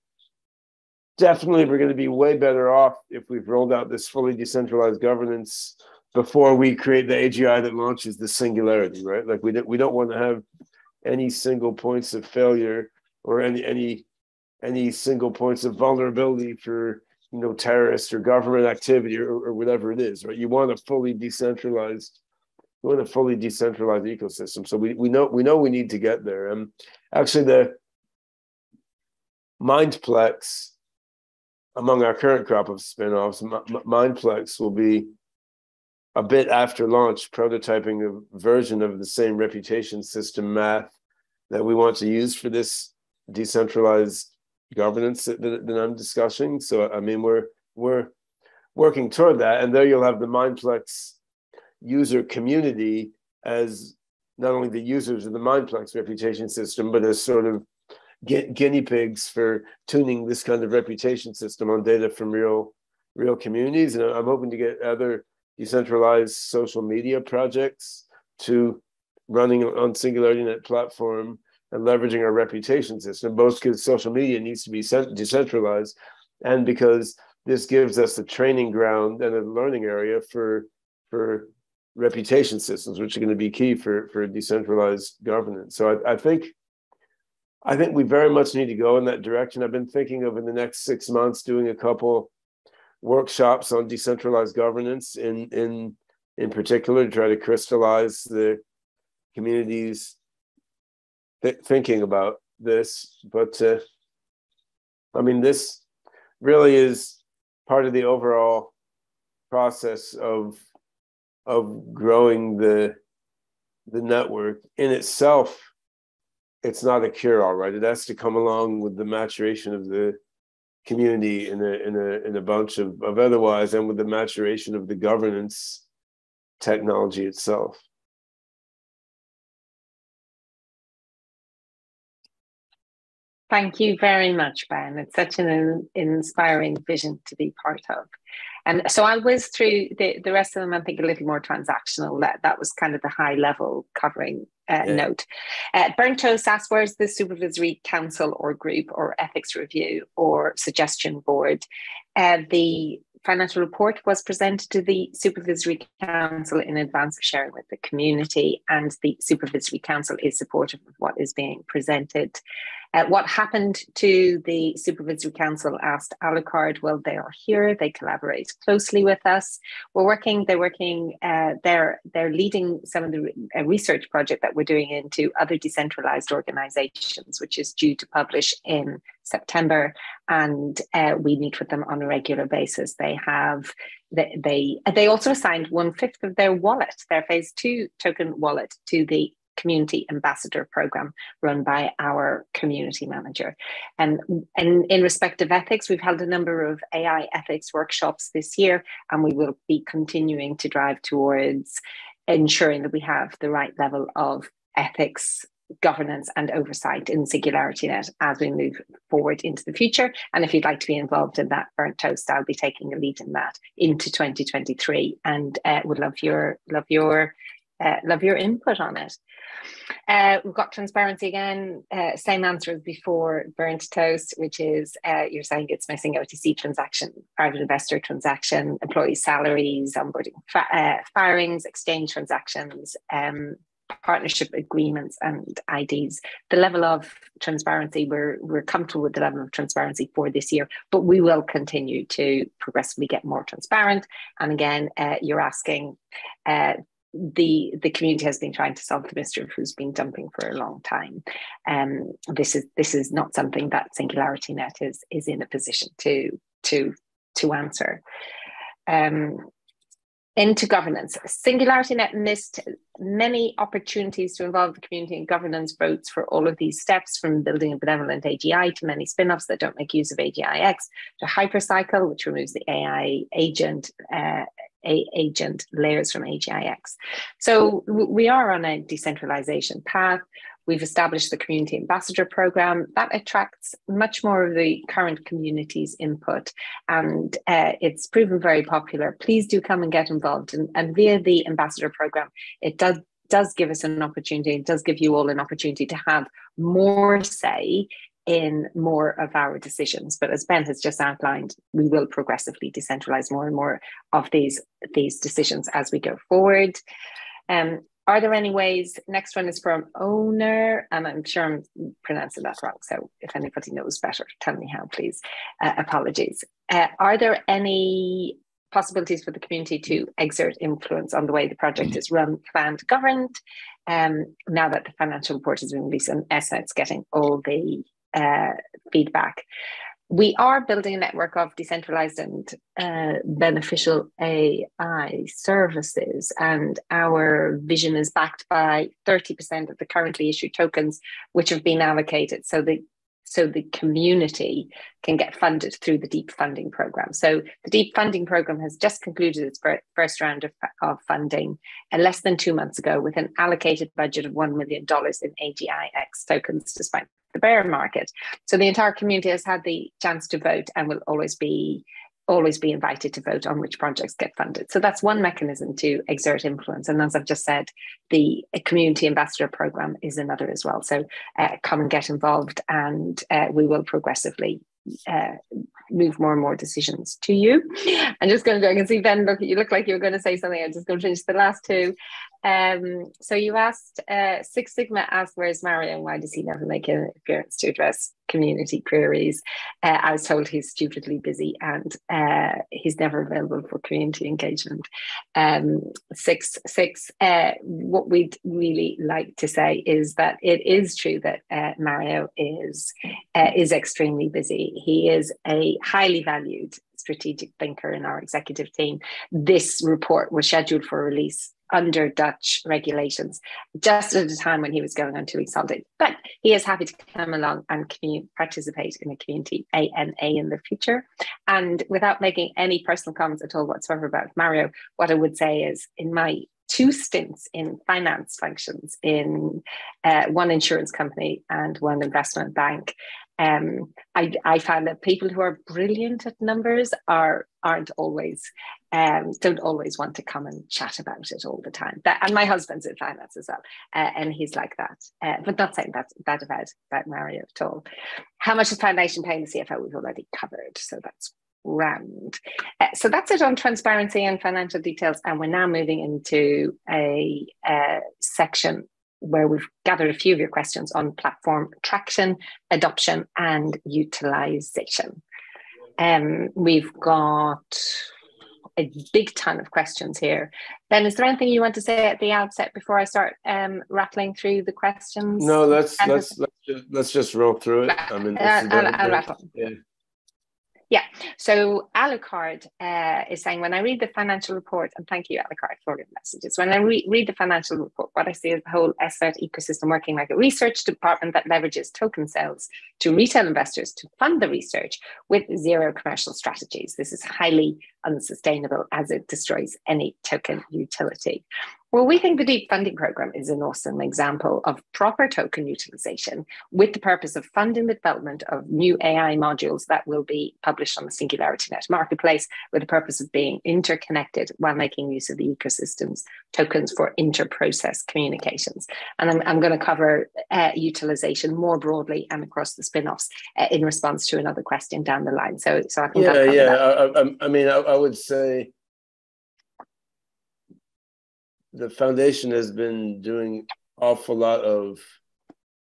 definitely we're going to be way better off if we've rolled out this fully decentralized governance before we create the AGI that launches the singularity, right? Like we don't we don't want to have any single points of failure or any any any single points of vulnerability for you know terrorist or government activity or, or whatever it is, right? You want a fully decentralized we want a fully decentralized ecosystem. So we, we know we know we need to get there. And actually the Mindplex among our current crop of spin-offs, Mindplex will be a bit after launch, prototyping a version of the same reputation system math that we want to use for this decentralized governance that, that, that I'm discussing. So I mean, we're we're working toward that, and there you'll have the Mindplex user community as not only the users of the Mindplex reputation system, but as sort of gu- guinea pigs for tuning this kind of reputation system on data from real real communities. And I'm hoping to get other decentralized social media projects to running on Singularity Net platform and leveraging our reputation system, both because social media needs to be decentralized and because this gives us a training ground and a learning area for for reputation systems, which are going to be key for for decentralized governance. So I, I think I think we very much need to go in that direction. I've been thinking of in the next six months doing a couple workshops on decentralized governance in in in particular to try to crystallize the community's th- thinking about this. But uh, I mean, this really is part of the overall process of of growing the the network in itself it's not a cure all right it has to come along with the maturation of the community in a in a in a bunch of, of otherwise and with the maturation of the governance technology itself Thank you very much, Ben. It's such an inspiring vision to be part of. And so I whiz through the, the rest of them, I think a little more transactional. That, that was kind of the high level covering uh, yeah. note. Uh, Burnt Toast asks, where's the supervisory council or group or ethics review or suggestion board? Uh, the financial report was presented to the Supervisory Council in advance of sharing with the community, and the Supervisory Council is supportive of what is being presented. Uh, what happened to the Supervisory Council asked Alucard. Well, they are here. They collaborate closely with us. We're working. They're working. Uh, they're they're leading some of the uh, research project that we're doing into other decentralized organizations, which is due to publish in September, and uh, we meet with them on a regular basis. They have they they, they also assigned one fifth of their wallet, their phase two token wallet, to the community ambassador program run by our community manager. And, in respect of ethics, we've held a number of AI ethics workshops this year, and we will be continuing to drive towards ensuring that we have the right level of ethics governance and oversight in SingularityNet as we move forward into the future. And if you'd like to be involved in that burnt toast, I'll be taking a lead in that into 2023 and uh, would love your love your uh, love your input on it. Uh, we've got transparency again, uh, same answer as before, burnt toast, which is uh, you're saying it's missing OTC transaction, private investor transaction, employee salaries, onboarding, uh, firings, exchange transactions, um, partnership agreements and IDs. The level of transparency, we're, we're comfortable with the level of transparency for this year, but we will continue to progressively get more transparent. And again, uh, you're asking uh, the the community has been trying to solve the mystery of who's been dumping for a long time. Um, this is this is not something that Singularity Net is is in a position to to to answer. Um, into governance, Singularity Net missed many opportunities to involve the community in governance votes for all of these steps, from building a benevolent AGI to many spin-offs that don't make use of AGIX, to Hypercycle, which removes the AI agent uh, a agent layers from AGIX. So we are on a decentralization path. We've established the community ambassador program that attracts much more of the current community's input, and uh, it's proven very popular. Please do come and get involved. And, and via the ambassador program, it does does give us an opportunity. It does give you all an opportunity to have more say in more of our decisions. But as Ben has just outlined, we will progressively decentralize more and more of these, these decisions as we go forward. Um, are there any ways? Next one is from owner, and I'm sure I'm pronouncing that wrong. So if anybody knows better, tell me how, please. Uh, apologies. Uh, are there any possibilities for the community to exert influence on the way the project is run, planned, governed? Um, now that the financial report has been released and ESA, getting all the uh, feedback. We are building a network of decentralized and uh, beneficial AI services, and our vision is backed by 30% of the currently issued tokens, which have been allocated. So the so the community can get funded through the deep funding program. So the deep funding program has just concluded its first round of, of funding and less than two months ago with an allocated budget of $1 million in AGIX tokens, despite the bear market. So the entire community has had the chance to vote and will always be always be invited to vote on which projects get funded. So that's one mechanism to exert influence. And as I've just said, the community ambassador program is another as well. So uh, come and get involved, and uh, we will progressively uh, move more and more decisions to you. I'm just going to, I can see Ben, look, you look like you were going to say something. I'm just going to finish the last two. Um, so you asked, uh, Six Sigma asked, where's Mario and why does he never make an appearance to address community queries? Uh, I was told he's stupidly busy and uh, he's never available for community engagement. Um, six, six, uh, what we'd really like to say is that it is true that uh, Mario is, uh, is extremely busy. He is a highly valued strategic thinker in our executive team. This report was scheduled for release under Dutch regulations just at a time when he was going on two weeks holiday. But he is happy to come along and participate in the community AMA in the future. And without making any personal comments at all whatsoever about Mario, what I would say is in my two stints in finance functions in uh, one insurance company and one investment bank um, I, I find that people who are brilliant at numbers are aren't always um, don't always want to come and chat about it all the time. That, and my husband's in finance as well, uh, and he's like that. Uh, but not saying that bad about about Mario at all. How much is foundation paying the CFO? We've already covered, so that's round. Uh, so that's it on transparency and financial details, and we're now moving into a, a uh, section where we've gathered a few of your questions on platform traction, adoption, and utilization. Um, we've got a big ton of questions here. Ben, is there anything you want to say at the outset before I start um, rattling through the questions? No, let's let's let's just, let's just roll through it. I mean, I'll, I'll, I'll. Yeah. Yeah. So Alucard uh, is saying, when I read the financial report, and thank you, Alucard, for your messages. When I re- read the financial report, what I see is the whole SNET ecosystem working like a research department that leverages token sales to retail investors to fund the research with zero commercial strategies. This is highly unsustainable as it destroys any token utility. Well, we think the Deep Funding Program is an awesome example of proper token utilization with the purpose of funding the development of new AI modules that will be published on the Singularity Net marketplace with the purpose of being interconnected while making use of the ecosystem's tokens for inter-process communications. And I'm, I'm going to cover uh, utilization more broadly and across the spin-offs uh, in response to another question down the line. So, so I think yeah, yeah. I, I, I, mean, I, I would say the foundation has been doing awful lot of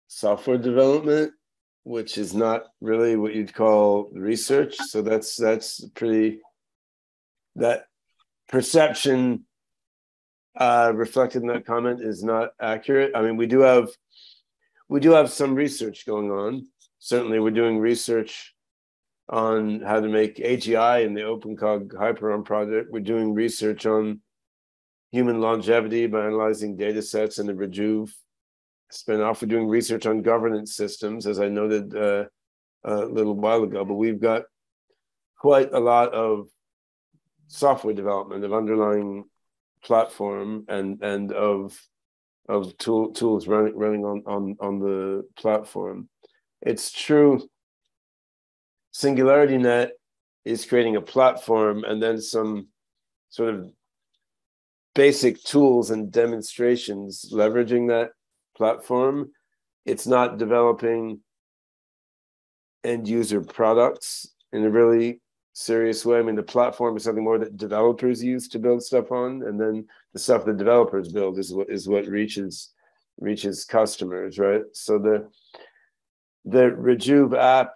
software development which is not really what you'd call research. So that's that's pretty that perception uh, reflected in that comment is not accurate. I mean we do have we do have some research going on. Certainly we're doing research on how to make agi and the opencog hyperon project we're doing research on human longevity by analyzing data sets in the Rejuve spin-off. We're doing research on governance systems, as I noted uh, a little while ago, but we've got quite a lot of software development of underlying platform and and of of tool, tools running running on, on on the platform. It's true. Singularity Net is creating a platform and then some sort of basic tools and demonstrations leveraging that platform. It's not developing end user products in a really serious way. I mean, the platform is something more that developers use to build stuff on, and then the stuff that developers build is what is what reaches reaches customers, right? So the the Rejuve app,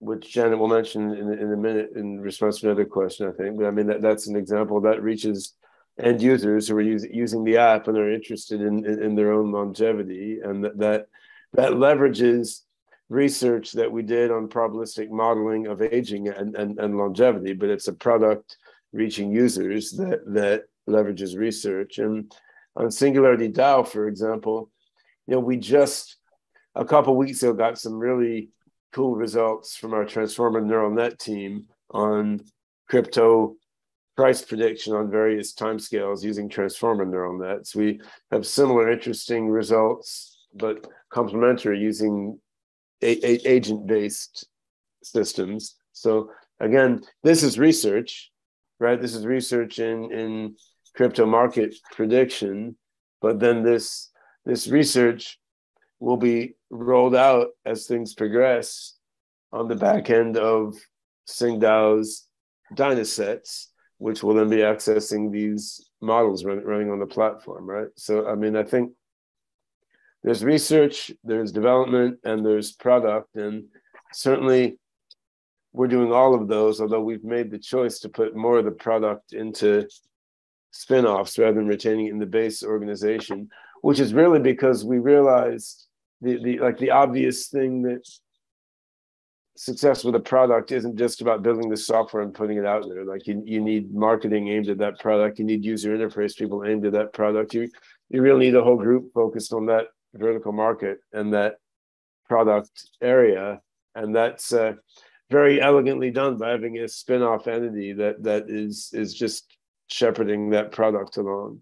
which Janet will mention in, in a minute in response to another question, I think. But I mean that that's an example that reaches end users who are use, using the app and are interested in, in, in their own longevity. And that, that that leverages research that we did on probabilistic modeling of aging and, and, and longevity. But it's a product reaching users that that leverages research. And on singularity dao for example you know we just a couple weeks ago got some really cool results from our transformer neural net team on crypto price prediction on various timescales using transformer neural nets. We have similar interesting results, but complementary using agent-based systems. So again, this is research, right? This is research in in crypto market prediction, but then this this research will be rolled out as things progress on the back end of SingDAO's Dynasets, which will then be accessing these models run, running on the platform, right? So, I mean, I think there's research, there's development, and there's product. And certainly we're doing all of those, although we've made the choice to put more of the product into spin-offs rather than retaining it in the base organization, which is really because we realized the, the like the obvious thing that success with a product isn't just about building the software and putting it out there. Like you, you need marketing aimed at that product. You need user interface people aimed at that product. You you really need a whole group focused on that vertical market and that product area. And that's uh, very elegantly done by having a spin-off entity that that is is just shepherding that product along.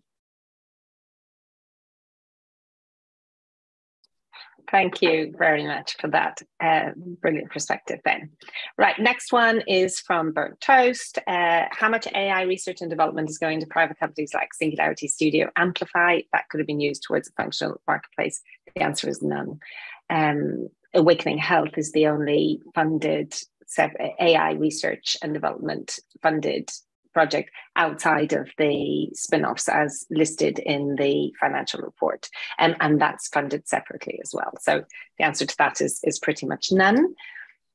Thank you very much for that uh, brilliant perspective, Ben. Right, next one is from Burnt Toast. Uh, how much AI research and development is going to private companies like Singularity Studio Amplify that could have been used towards a functional marketplace? The answer is none. Um, Awakening Health is the only funded AI research and development funded project outside of the spin-offs as listed in the financial report. And, and that's funded separately as well. So the answer to that is, is pretty much none.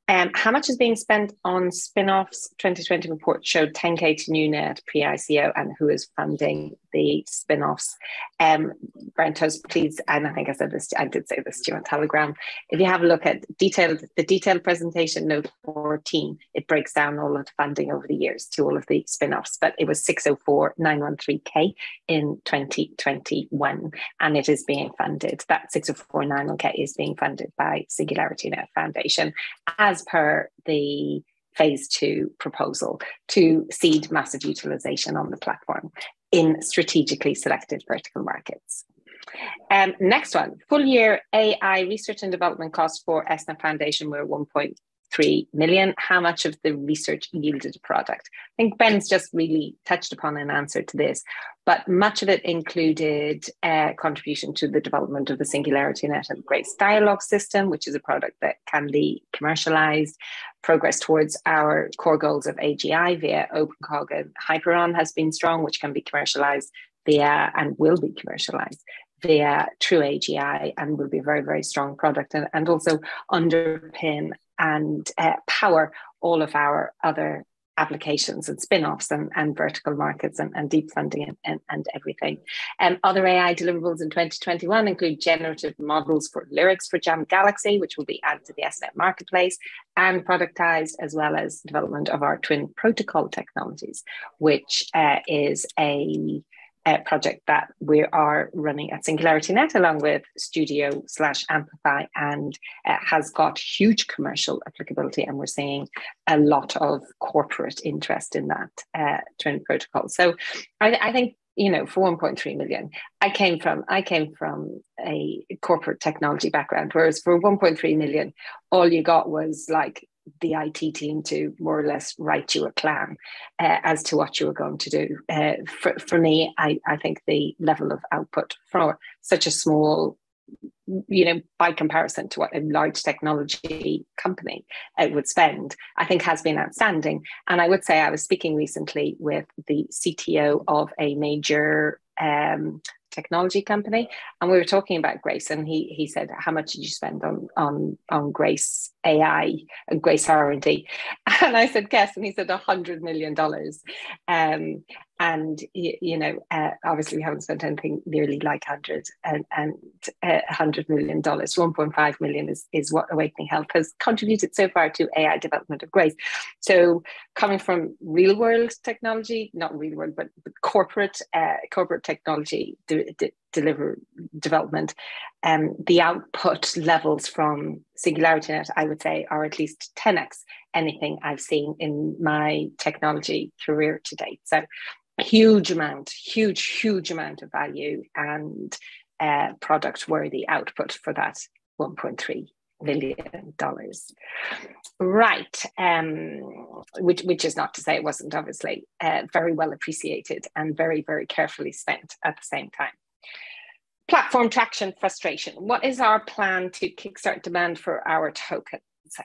Um, how much is being spent on spin-offs? 2020 report showed 10k to NuNet pre-ICO and who is funding the spin-offs. Um, Burnt Toast, please, and I think I said this, I did say this to you on Telegram. If you have a look at detailed the detailed presentation note 14, it breaks down all of the funding over the years to all of the spin-offs, but it was 604,913k in 2021, and it is being funded. That 604,913k is being funded by Singularity Net Foundation. As per the phase two proposal to seed massive utilization on the platform in strategically selected vertical markets. Um, next one, full year AI research and development costs for SNET Foundation were 1.3 3 million. How much of the research yielded a product? I think Ben's just really touched upon an answer to this, but much of it included a contribution to the development of the Singularity Net and Grace Dialogue system, which is a product that can be commercialized. Progress towards our core goals of AGI via OpenCog and Hyperon has been strong, which can be commercialized via and will be commercialized via True AGI and will be a very, very strong product and, and also underpin and uh, power all of our other applications and spin-offs and, and vertical markets and, and deep funding and, and, and everything. Um, other AI deliverables in 2021 include generative models for lyrics for Jam Galaxy, which will be added to the SNet marketplace and productized, as well as development of our twin protocol technologies, which uh, is a uh, project that we are running at Singularity Net along with Studio slash Amplify and uh, has got huge commercial applicability. And we're seeing a lot of corporate interest in that uh, twin protocol. So I, I think you know for 1.3 million i came from i came from a corporate technology background whereas for 1.3 million all you got was like the IT team to more or less write you a plan uh, as to what you were going to do. Uh, for, for me, I, I think the level of output for such a small, you know, by comparison to what a large technology company uh, would spend, I think has been outstanding. And I would say I was speaking recently with the CTO of a major um, technology company, and we were talking about Grace, and he he said, "How much did you spend on on on Grace AI and Grace R and D?" And I said, "Guess," and he said, "A hundred million dollars." Um, and you know, uh, obviously, we haven't spent anything nearly like hundred and and uh, hundred million dollars. One point five million is is what Awakening Health has contributed so far to AI development of Grace. So, coming from real world technology, not real world, but, but corporate uh, corporate technology deliver development, um, the output levels from Singularity Net, I would say, are at least 10x anything I've seen in my technology career to date. So, huge amount, huge, huge amount of value and uh, product worthy output for that 1.3 million dollars. Right, um, which which is not to say it wasn't obviously uh, very well appreciated and very very carefully spent at the same time. Platform traction frustration. What is our plan to kickstart demand for our token?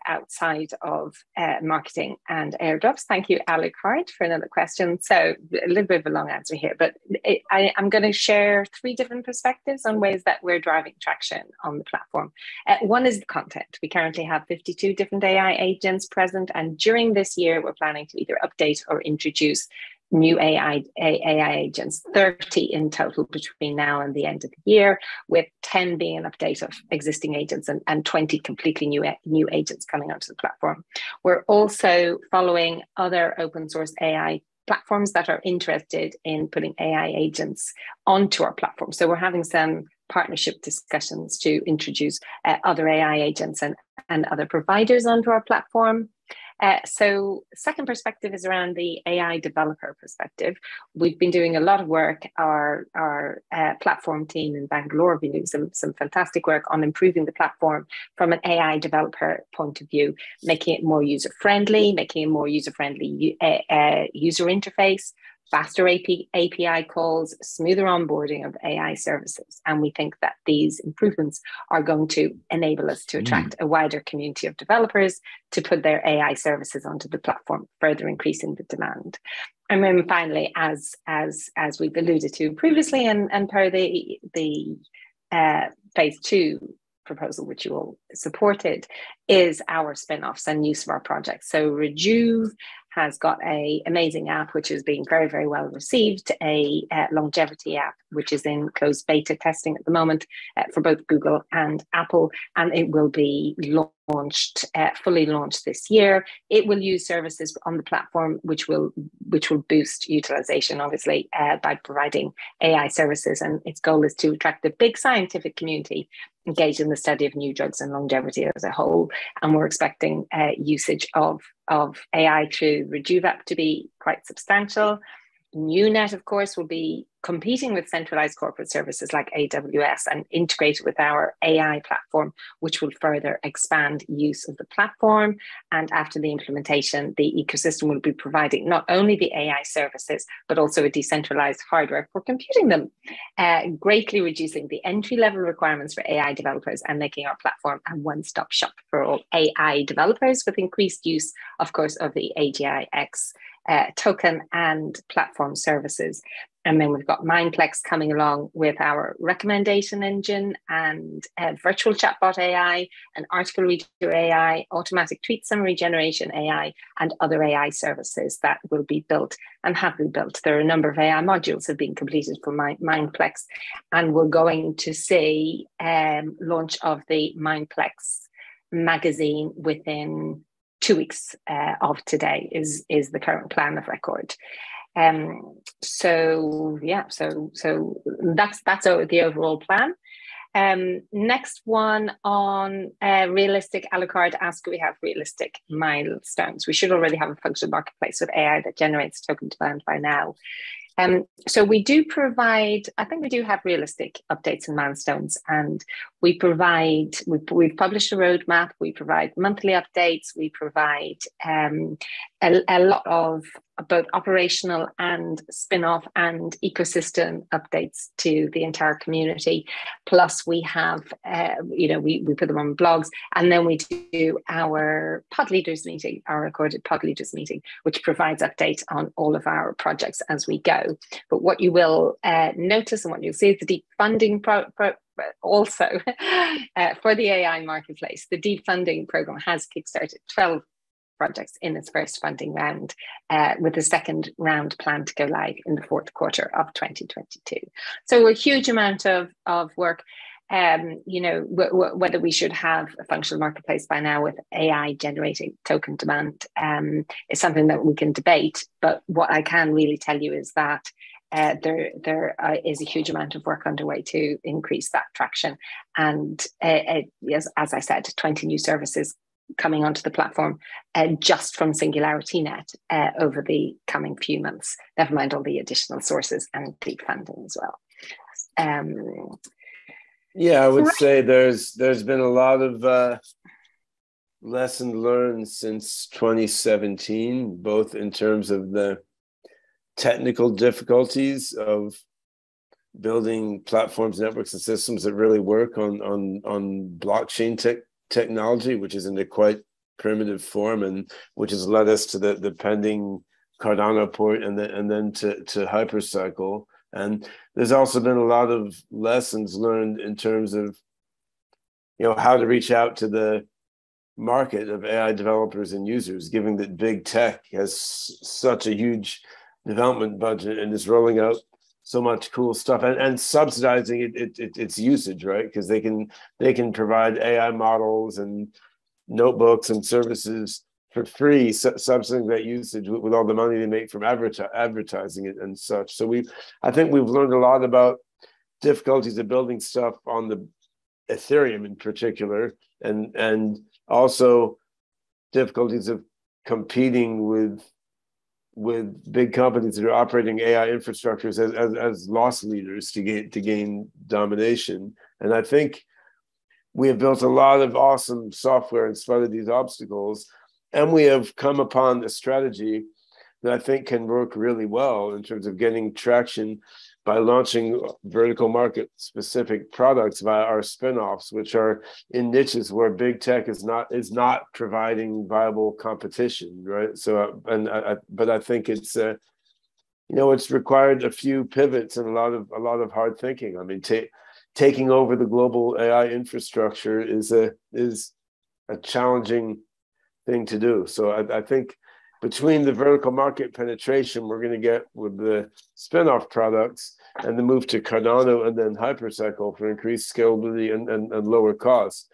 outside of uh, marketing and airdrops. Thank you, Alucard, for another question. So a little bit of a long answer here, but it, I, am going to share three different perspectives on ways that we're driving traction on the platform. Uh, one is the content. We currently have 52 different AI agents present, and during this year, we're planning to either update or introduce new AI, AI agents, 30 in total between now and the end of the year, with 10 being an update of existing agents and, and 20 completely new, new agents coming onto the platform. We're also following other open source AI platforms that are interested in putting AI agents onto our platform. So we're having some partnership discussions to introduce uh, other AI agents and, and other providers onto our platform. Uh, so, second perspective is around the AI developer perspective. We've been doing a lot of work. Our our uh, platform team in Bangalore have been doing some some fantastic work on improving the platform from an AI developer point of view, making it more user friendly, making a more user friendly uh, uh, user interface, faster AP, API calls, smoother onboarding of AI services. And we think that these improvements are going to enable us to hmm. attract mm. a wider community of developers to put their AI services onto the platform, further increasing the demand. And then finally, as as as we've alluded to previously, and, and per the the uh, phase two proposal, which you all supported, is our spin-offs and use of our projects. So Rejuve has got a amazing app which is being very very well received a uh, longevity app which is in closed beta testing at the moment uh, for both google and apple and it will be launched uh, fully launched this year. It will use services on the platform which will which will boost utilization obviously uh, by providing ai services. And its goal is to attract the big scientific community engaged in the study of new drugs and longevity as a whole. And we're expecting uh, usage of of AI through Rejuve to be quite substantial. NuNet, of course, will be competing with centralized corporate services like AWS and integrated with our AI platform, which will further expand use of the platform. And after the implementation, the ecosystem will be providing not only the AI services, but also a decentralized hardware for computing them, uh, greatly reducing the entry level requirements for AI developers and making our platform a one stop shop for all AI developers with increased use, of course, of the AGIX uh, token and platform services. And then we've got Mindplex coming along with our recommendation engine and uh, virtual chatbot AI, and article reader AI, automatic tweet summary generation AI, and other AI services that will be built and have been built. There are a number of AI modules have been completed for Mindplex, and we're going to see um, launch of the Mindplex magazine within two weeks uh, of today is is the current plan of record. Um, so yeah, so so that's that's the overall plan. Um, next one on uh, realistic Alucard ask we have realistic milestones. We should already have a functional marketplace with AI that generates token demand by now. Um, so we do provide, I think we do have realistic updates and milestones, and we provide, we, we've published a roadmap, we provide monthly updates, we provide um, a, a lot of both operational and spin-off and ecosystem updates to the entire community. Plus, we have, uh, you know, we, we put them on blogs, and then we do our pod leaders meeting, our recorded pod leaders meeting, which provides updates on all of our projects as we go. But what you will uh, notice and what you'll see is the deep funding pro, pro also uh, for the AI marketplace. The deep funding program has kickstarted 12 projects in its first funding round, uh, with the second round planned to go live in the fourth quarter of 2022. So a huge amount of, of work. Um, you know, w- w- whether we should have a functional marketplace by now with AI generating token demand um, is something that we can debate. But what I can really tell you is that uh, there there uh, is a huge amount of work underway to increase that traction. And uh, as, as I said, 20 new services coming onto the platform uh, just from Singularity Net uh, over the coming few months, never mind all the additional sources and deep funding as well. Um, yeah, I would right. say there's there's been a lot of uh, lesson learned since 2017, both in terms of the technical difficulties of building platforms, networks, and systems that really work on on on blockchain tech technology, which is in a quite primitive form, and which has led us to the the pending Cardano port, and then and then to to Hypercycle. And there's also been a lot of lessons learned in terms of you know how to reach out to the market of AI developers and users, given that big tech has such a huge development budget and is rolling out so much cool stuff and, and subsidizing it, it, it its usage, right? Because they can they can provide AI models and notebooks and services for free, su- subsidizing that usage with, with, all the money they make from adver- advertising it and such. So we, I think we've learned a lot about difficulties of building stuff on the Ethereum in particular, and and also difficulties of competing with with big companies that are operating AI infrastructures as, as, as loss leaders to gain to gain domination. And I think we have built a lot of awesome software in spite of these obstacles, and we have come upon a strategy that I think can work really well in terms of getting traction by launching vertical market specific products via our spin-offs which are in niches where big tech is not is not providing viable competition right? So uh, and I, but i think it's uh, you know it's required a few pivots and a lot of a lot of hard thinking. I mean ta- taking over the global ai infrastructure is a is a challenging thing to do. So i, I think between the vertical market penetration we're going to get with the spin-off products and the move to Cardano and then Hypercycle for increased scalability and, and, and lower costs.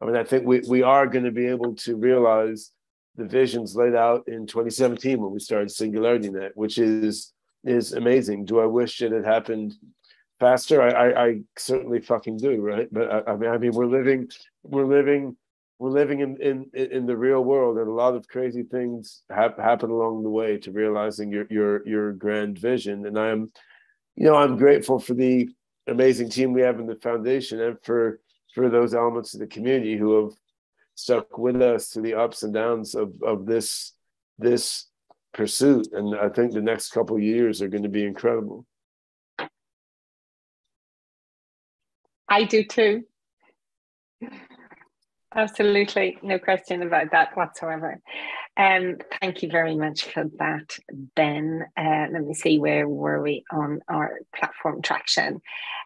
I mean, I think we, we are going to be able to realize the visions laid out in 2017 when we started Singularity Net, which is is amazing. Do I wish it had happened faster? I, I, I certainly fucking do, right? But I, I mean, I mean, we're living, we're living we're living in, in in the real world and a lot of crazy things have happen along the way to realizing your your your grand vision and i'm you know i'm grateful for the amazing team we have in the foundation and for for those elements of the community who have stuck with us through the ups and downs of of this this pursuit. And i think the next couple years are going to be incredible. I do too. Absolutely, no question about that whatsoever. Um, thank you very much for that, Ben. Uh, let me see where were we on our platform traction.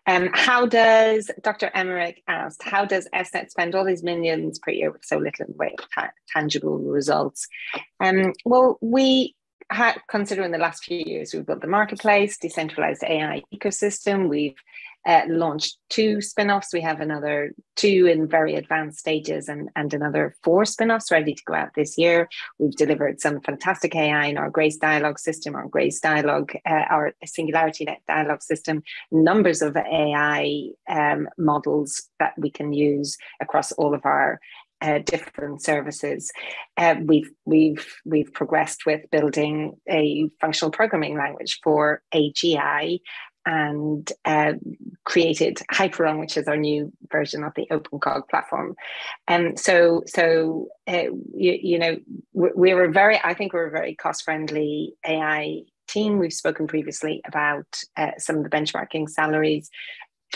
Um, how does Dr. Emmerich asked, how does SNet spend all these millions per year with so little in the way of ta- tangible results? Um, well, we had considering the last few years, we've built the marketplace, decentralized AI ecosystem. We've uh, launched two spin-offs. We have another two in very advanced stages and, and another four spin-offs ready to go out this year. We've delivered some fantastic AI in our Grace Dialogue system, our Grace Dialogue, uh, our Singularity Net Dialogue system, numbers of AI um, models that we can use across all of our uh, different services. Uh, we've we've we've progressed with building a functional programming language for AGI and uh, created Hyperon, which is our new version of the OpenCog platform. And um, so, so uh, you, you, know, we, we were very, I think we're a very cost friendly AI team. We've spoken previously about uh, some of the benchmarking salaries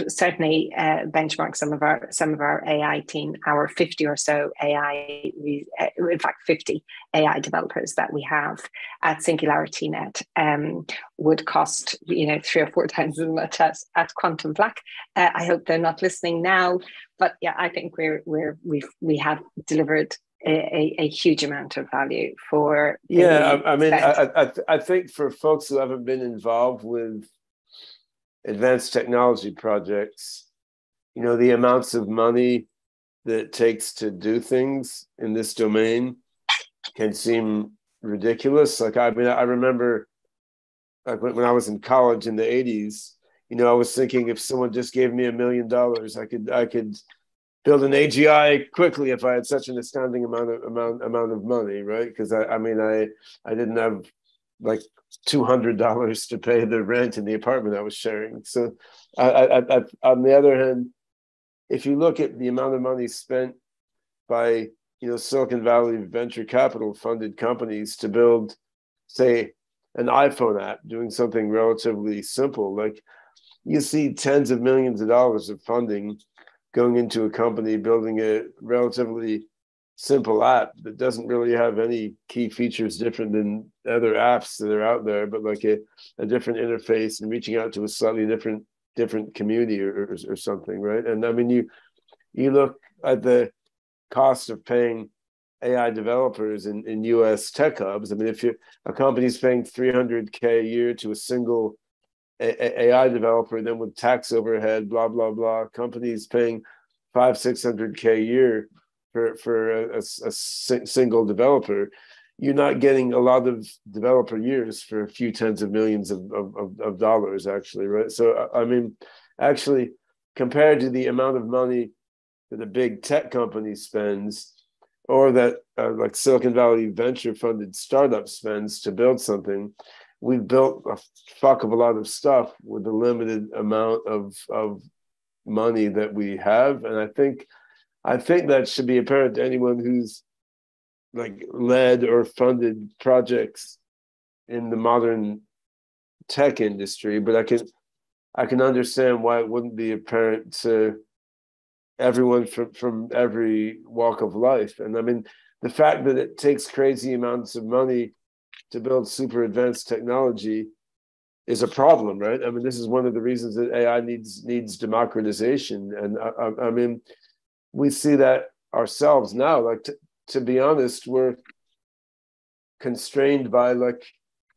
certainly uh, benchmark some of our some of our AI team, our 50 or so AI, uh, in fact 50 AI developers that we have at Singularity Net um, would cost you know three or four times as much as at Quantum Black. Uh, I hope they're not listening now, but yeah, I think we're we're we've we have delivered a, a, huge amount of value for yeah I, I, mean I, I, I think for folks who haven't been involved with advanced technology projects, you know, the amounts of money that it takes to do things in this domain can seem ridiculous. Like, I mean, I remember like when I was in college in the 80s, you know, I was thinking if someone just gave me a million dollars, I could, I could build an AGI quickly if I had such an astounding amount of amount amount of money, right? Because I, I mean, I I didn't have like two hundred dollars to pay the rent in the apartment I was sharing. So, I, I, I, on the other hand, if you look at the amount of money spent by you know, Silicon Valley venture capital funded companies to build, say, an iPhone app doing something relatively simple. Like you see tens of millions of dollars of funding going into a company building a relatively simple app that doesn't really have any key features different than other apps that are out there, but like a, a different interface and reaching out to a slightly different different community or, or, or something, right? And I mean, you you look at the cost of paying AI developers in, in US tech hubs. I mean, if you a company's paying 300K a year to a single a- AI developer, then with tax overhead, blah, blah, blah, companies paying five, 600K a year for, for a, a, a single developer, you're not getting a lot of developer years for a few tens of millions of, of, of dollars, actually, right? So, I mean, actually, compared to the amount of money that a big tech company spends, or that uh, like Silicon Valley venture funded startup spends to build something, we've built a fuck of a lot of stuff with the limited amount of of money that we have, and I think I think that should be apparent to anyone who's like led or funded projects in the modern tech industry. But I can I can understand why it wouldn't be apparent to everyone from, from every walk of life. And I mean, the fact that it takes crazy amounts of money to build super advanced technology is a problem, right? I mean, this is one of the reasons that AI needs needs democratization. And I, I, I mean, we see that ourselves now. Like to, to be honest, we're constrained by like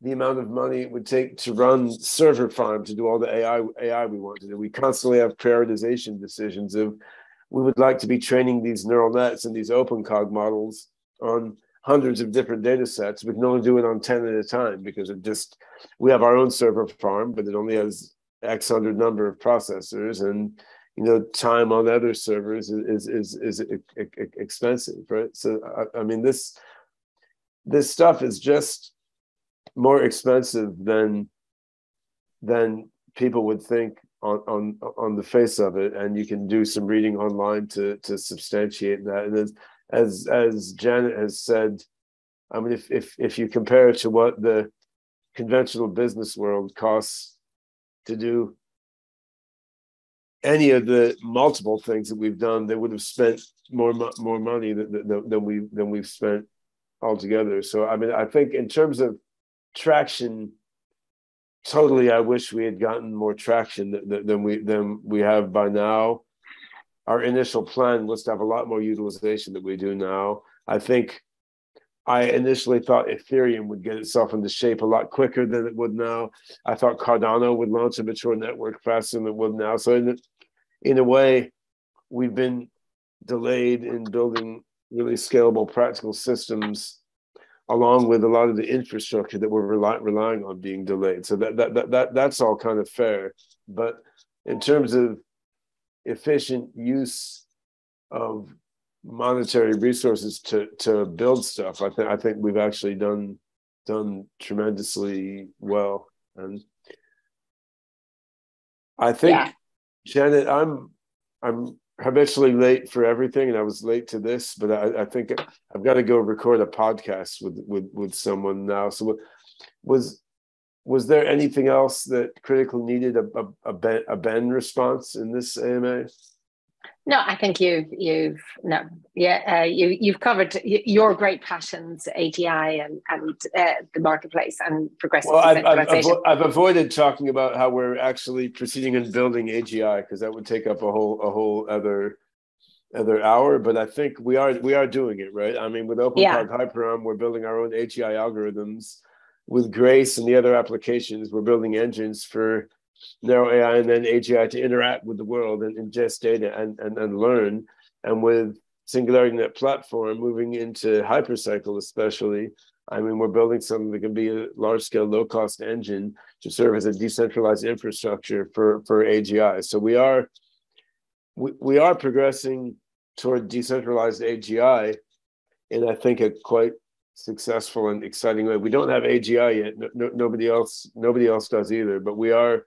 the amount of money it would take to run server farm to do all the AI AI we want to do. We constantly have prioritization decisions of we would like to be training these neural nets and these OpenCog models on hundreds of different data sets. We can only do it on 10 at a time because it just, we have our own server farm, but it only has X hundred number of processors and, you know, time on other servers is, is, is, is expensive, right? So, I, I mean, this, this stuff is just more expensive than, than people would think on on on the face of it, and you can do some reading online to to substantiate that. And as as as Janet has said, I mean, if if if you compare it to what the conventional business world costs to do any of the multiple things that we've done, they would have spent more more money than, than, than we than we've spent altogether. So I mean, I think in terms of traction totally i wish we had gotten more traction than we than we have by now. Our initial plan was to have a lot more utilization than we do now. I think i initially thought ethereum would get itself into shape a lot quicker than it would now. I thought cardano would launch a mature network faster than it would now. So in, in a way we've been delayed in building really scalable practical systems along with a lot of the infrastructure that we're rely, relying on being delayed. So that, that, that, that, that's all kind of fair. But in terms of efficient use of monetary resources to, to build stuff, I think I think we've actually done done tremendously well. And I think yeah. Janet, I'm I'm habitually late for everything, and I was late to this, but I, I think I've got to go record a podcast with with with someone now. So, was was there anything else that critically needed a a, a, ben, a Ben response in this AMA? No, I think you've you've no yeah uh, you you've covered your great passions AGI and and uh, the marketplace and progressive well, I've, I've, avo- I've, avoided talking about how we're actually proceeding and building AGI because that would take up a whole a whole other other hour. But I think we are we are doing it right. I mean, with OpenCog yeah. Hyperon, we're building our own AGI algorithms. With Grace and the other applications, we're building engines for narrow AI and then AGI to interact with the world and ingest data and, and, and learn. And with Singularity Net platform moving into Hypercycle, especially, I mean, we're building something that can be a large scale, low cost engine to serve as a decentralized infrastructure for, for AGI. So we are we, we are progressing toward decentralized AGI in I think a quite successful and exciting way. We don't have AGI yet. No, no, nobody else nobody else does either, but we are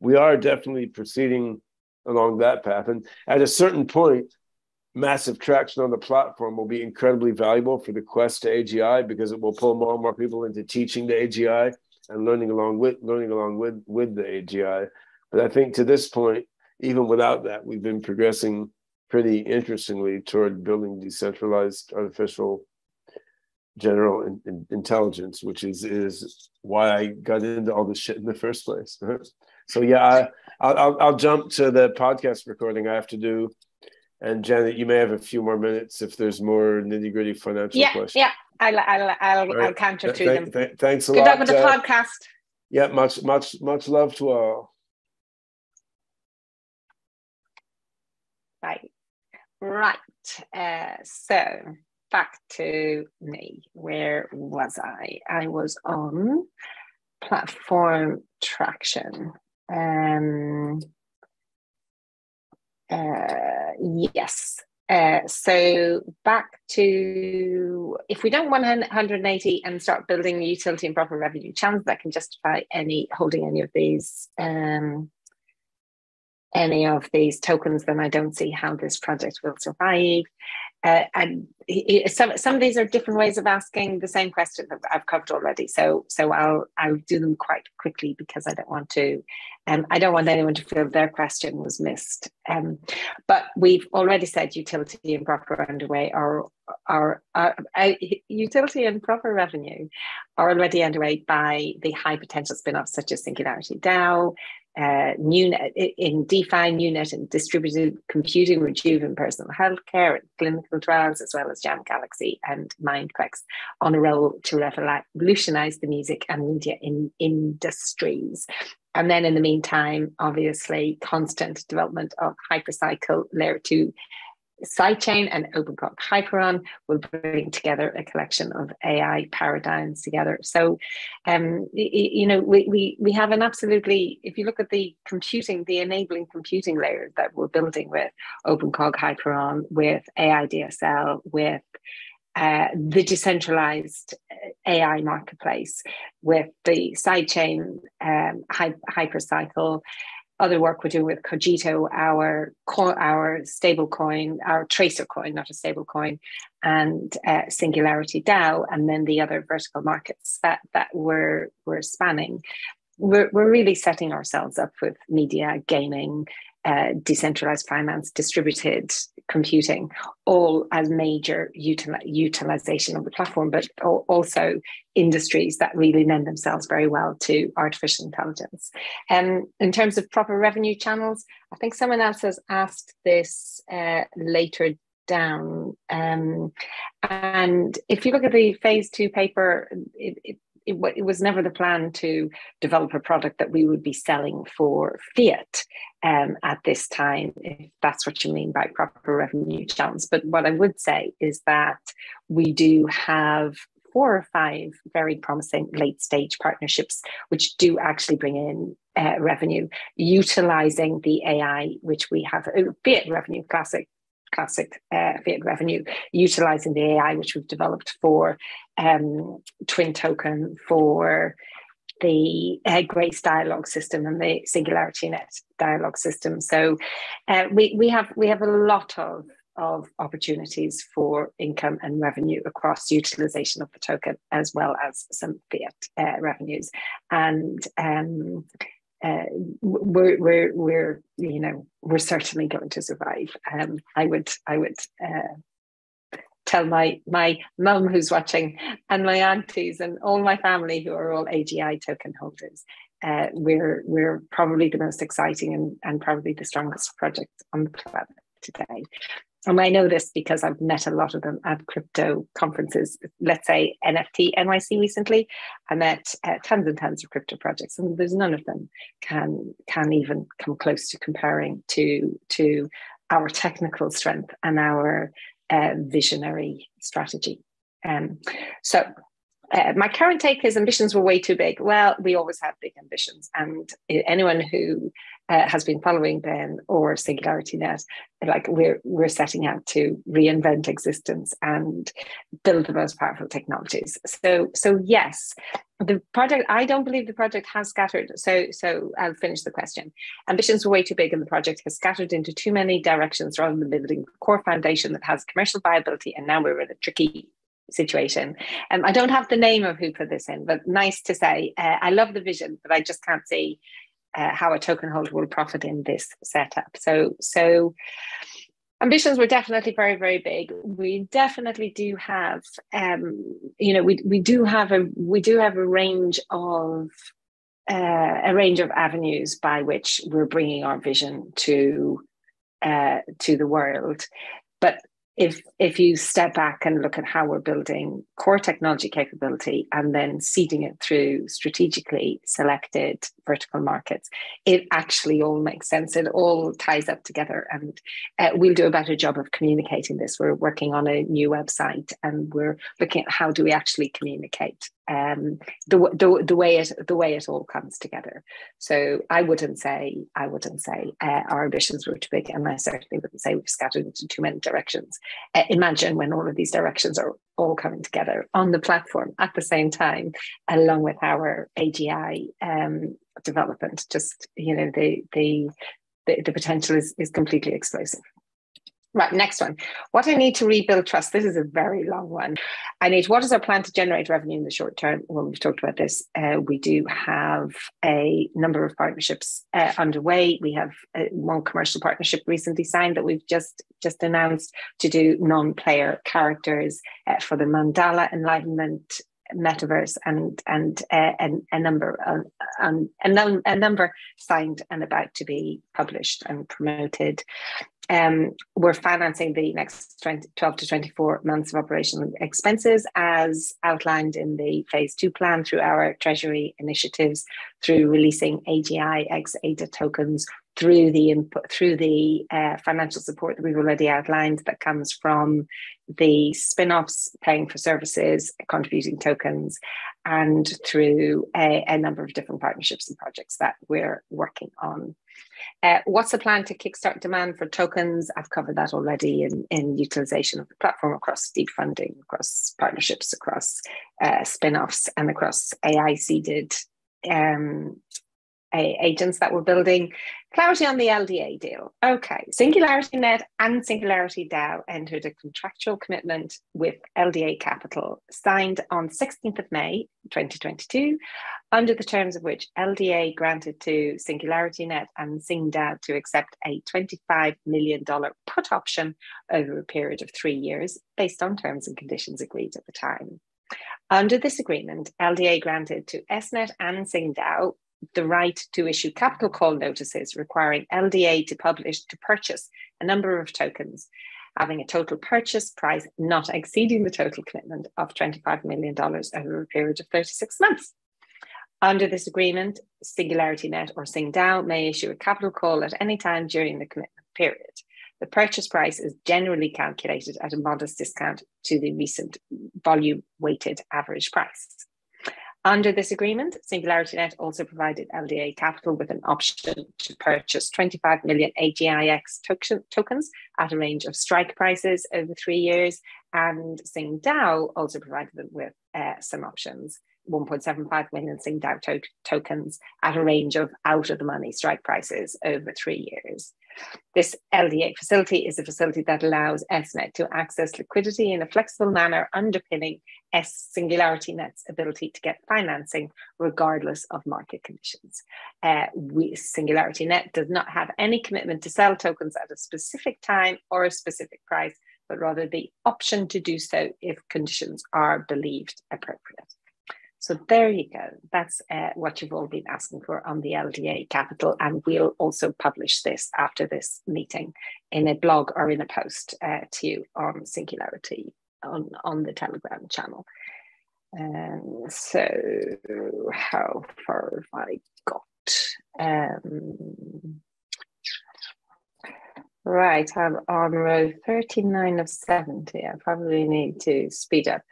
we are definitely proceeding along that path. And at a certain point, massive traction on the platform will be incredibly valuable for the quest to AGI because it will pull more and more people into teaching the AGI and learning along with learning along with with the AGI. But I think to this point, even without that, we've been progressing pretty interestingly toward building decentralized artificial general in, in, intelligence, which is is why I got into all this shit in the first place. so yeah, I, will I'll jump to the podcast recording I have to do. And Janet, you may have a few more minutes if there's more nitty gritty financial yeah, questions. Yeah, I'll I'll I'll, right. I'll counter to th- them. Th- thanks a Good lot. Good luck with the uh, podcast. Yeah, much much much love to all. Right, right. Uh, so back to me. Where was I? I was on platform traction. Um, uh, yes. Uh, so back to if we don't 180 and start building utility and proper revenue channels that can justify any holding any of these um, any of these tokens, then I don't see how this project will survive. Uh, and some some of these are different ways of asking the same question that I've covered already. So so I'll I'll do them quite quickly because I don't want to, um, I don't want anyone to feel their question was missed. Um, but we've already said utility and proper underway are are, are uh, utility and proper revenue are already underway by the high potential spin-offs such as Singularity DAO, uh, NuNet in DeFi, NuNet and distributed computing, Rejuve in personal healthcare and clinical trials, as well as Jam Galaxy and Mindplex on a roll to revolutionize the music and media in industries. And then in the meantime, obviously, constant development of Hypercycle Layer 2 sidechain and OpenCog Hyperon will bring together a collection of AI paradigms together. So, um, you know, we, we, we have an absolutely, if you look at the computing, the enabling computing layer that we're building with OpenCog Hyperon, with AI DSL, with uh, the decentralized uh, AI marketplace, with the sidechain um, Hypercycle, other work we're doing with Cogito, our our stable coin, our tracer coin, not a stable coin, and uh, Singularity DAO, and then the other vertical markets that that we're we're spanning. We're, we're really setting ourselves up with media, gaming, uh, decentralized finance, distributed computing, all as major util- utilization of the platform, but also industries that really lend themselves very well to artificial intelligence. Um, in terms of proper revenue channels, I think someone else has asked this uh, later down. Um, and if you look at the phase two paper, it, it, it, it, was never the plan to develop a product that we would be selling for fiat um, at this time, if that's what you mean by proper revenue channels. But what I would say is that we do have four or five very promising late stage partnerships, which do actually bring in uh, revenue, utilizing the AI, which we have, uh, fiat revenue, classic classic uh, fiat revenue, utilizing the AI which we've developed for um, Twin Token, for the uh, Grace dialogue system and the Singularity Net dialogue system. So uh, we we have we have a lot of of opportunities for income and revenue across utilization of the token as well as some fiat uh, revenues and um, uh, we're we're we're you know we're certainly going to survive. Um, I would I would uh, tell my my mum who's watching and my aunties and all my family who are all AGI token holders. Uh, we're we're probably the most exciting and, and probably the strongest project on the planet today. And I know this because I've met a lot of them at crypto conferences. Let's say NFT NYC recently, I met uh, tons and tons of crypto projects, and there's none of them can can even come close to comparing to to our technical strength and our uh, visionary strategy. Um, so uh, my current take is ambitions were way too big. Well, we always have big ambitions, and anyone who uh, has been following Ben or Singularity Net, like we're we're setting out to reinvent existence and build the most powerful technologies. So so yes, the project. I don't believe the project has scattered. So so I'll finish the question. Ambitions were way too big, and the project has scattered into too many directions rather than building a core foundation that has commercial viability. And now we're in a tricky situation. Um, I don't have the name of who put this in, but nice to say. Uh, I love the vision, but I just can't see uh, how a token holder will profit in this setup. So, so ambitions were definitely very, very big. We definitely do have, um, you know, we we do have a we do have a range of uh, a range of avenues by which we're bringing our vision to uh, to the world. But if if you step back and look at how we're building core technology capability and then seeding it through strategically selected vertical markets it actually all makes sense. It all ties up together. And uh, we'll do a better job of communicating this. We're working on a new website and we're looking at how do we actually communicate um, the, the, the way it the way it all comes together. So I wouldn't say I wouldn't say uh, our ambitions were too big, and I certainly wouldn't say we've scattered into too many directions. Uh, imagine when all of these directions are all coming together on the platform at the same time, along with our AGI um, development. Just you know the the the, the potential is, is completely explosive. Right, next one. What I need to rebuild trust. This is a very long one. I need what is our plan to generate revenue in the short term? Well, we've talked about this. Uh, we do have a number of partnerships uh, underway. We have uh, one commercial partnership recently signed that we've just just announced to do non-player characters uh, for the Mandala Enlightenment metaverse and and uh, and a number of, um, a, a number signed and about to be published and promoted um, we're financing the next 20, 12 to 24 months of operational expenses as outlined in the phase two plan through our treasury initiatives, through releasing AGI X ADA tokens, through the input, through the uh, financial support that we've already outlined that comes from the spin-offs paying for services, contributing tokens, and through a, a number of different partnerships and projects that we're working on. Uh, what's the plan to kickstart demand for tokens? I've covered that already in, in utilization of the platform across deep funding, across partnerships, across uh, spin offs, and across AI seeded um, agents that we're building. Clarity on the LDA deal. Okay, Singularity Net and Singularity DAO entered a contractual commitment with LDA Capital, signed on 16th of May 2022, under the terms of which LDA granted to Singularity Net and SingDAO to accept a $25 million put option over a period of three years, based on terms and conditions agreed at the time. Under this agreement, LDA granted to SNET and SingDAO the right to issue capital call notices requiring LDA to publish to purchase a number of tokens, having a total purchase price not exceeding the total commitment of $25 million over a period of 36 months. Under this agreement, Singularity Net or SingDAO may issue a capital call at any time during the commitment period. The purchase price is generally calculated at a modest discount to the recent volume weighted average price. Under this agreement, SingularityNet also provided LDA Capital with an option to purchase 25 million AGIX tokens at a range of strike prices over three years. And SingDAO also provided them with uh, some options. 1.75 million SingDAO to- tokens at a range of out of the money strike prices over three years. This LDA facility is a facility that allows SNET to access liquidity in a flexible manner, underpinning S Singularity Net's ability to get financing regardless of market conditions. Uh, we, Singularity Net does not have any commitment to sell tokens at a specific time or a specific price, but rather the option to do so if conditions are believed appropriate. So there you go. That's uh, what you've all been asking for on the LDA Capital. And we'll also publish this after this meeting in a blog or in a post uh, to you on Singularity on, on the Telegram channel. Um, so how far have I got? Um, right, I'm on row 39 of 70. I probably need to speed up.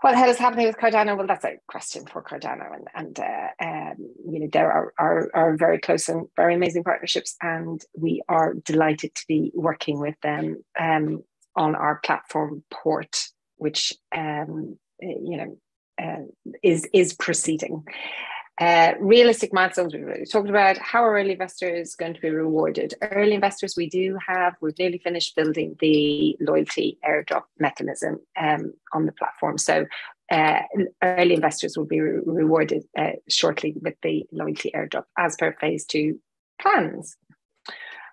what the hell is happening with Cardano? Well, that's a question for Cardano, and and uh, um, you know there are, are are very close and very amazing partnerships, and we are delighted to be working with them um, on our platform port, which um, you know uh, is is proceeding. Uh, realistic milestones we've already talked about. How are early investors going to be rewarded? Early investors, we do have, we've nearly finished building the loyalty airdrop mechanism um, on the platform. So uh, early investors will be re- rewarded shortly with the loyalty airdrop as per phase two plans.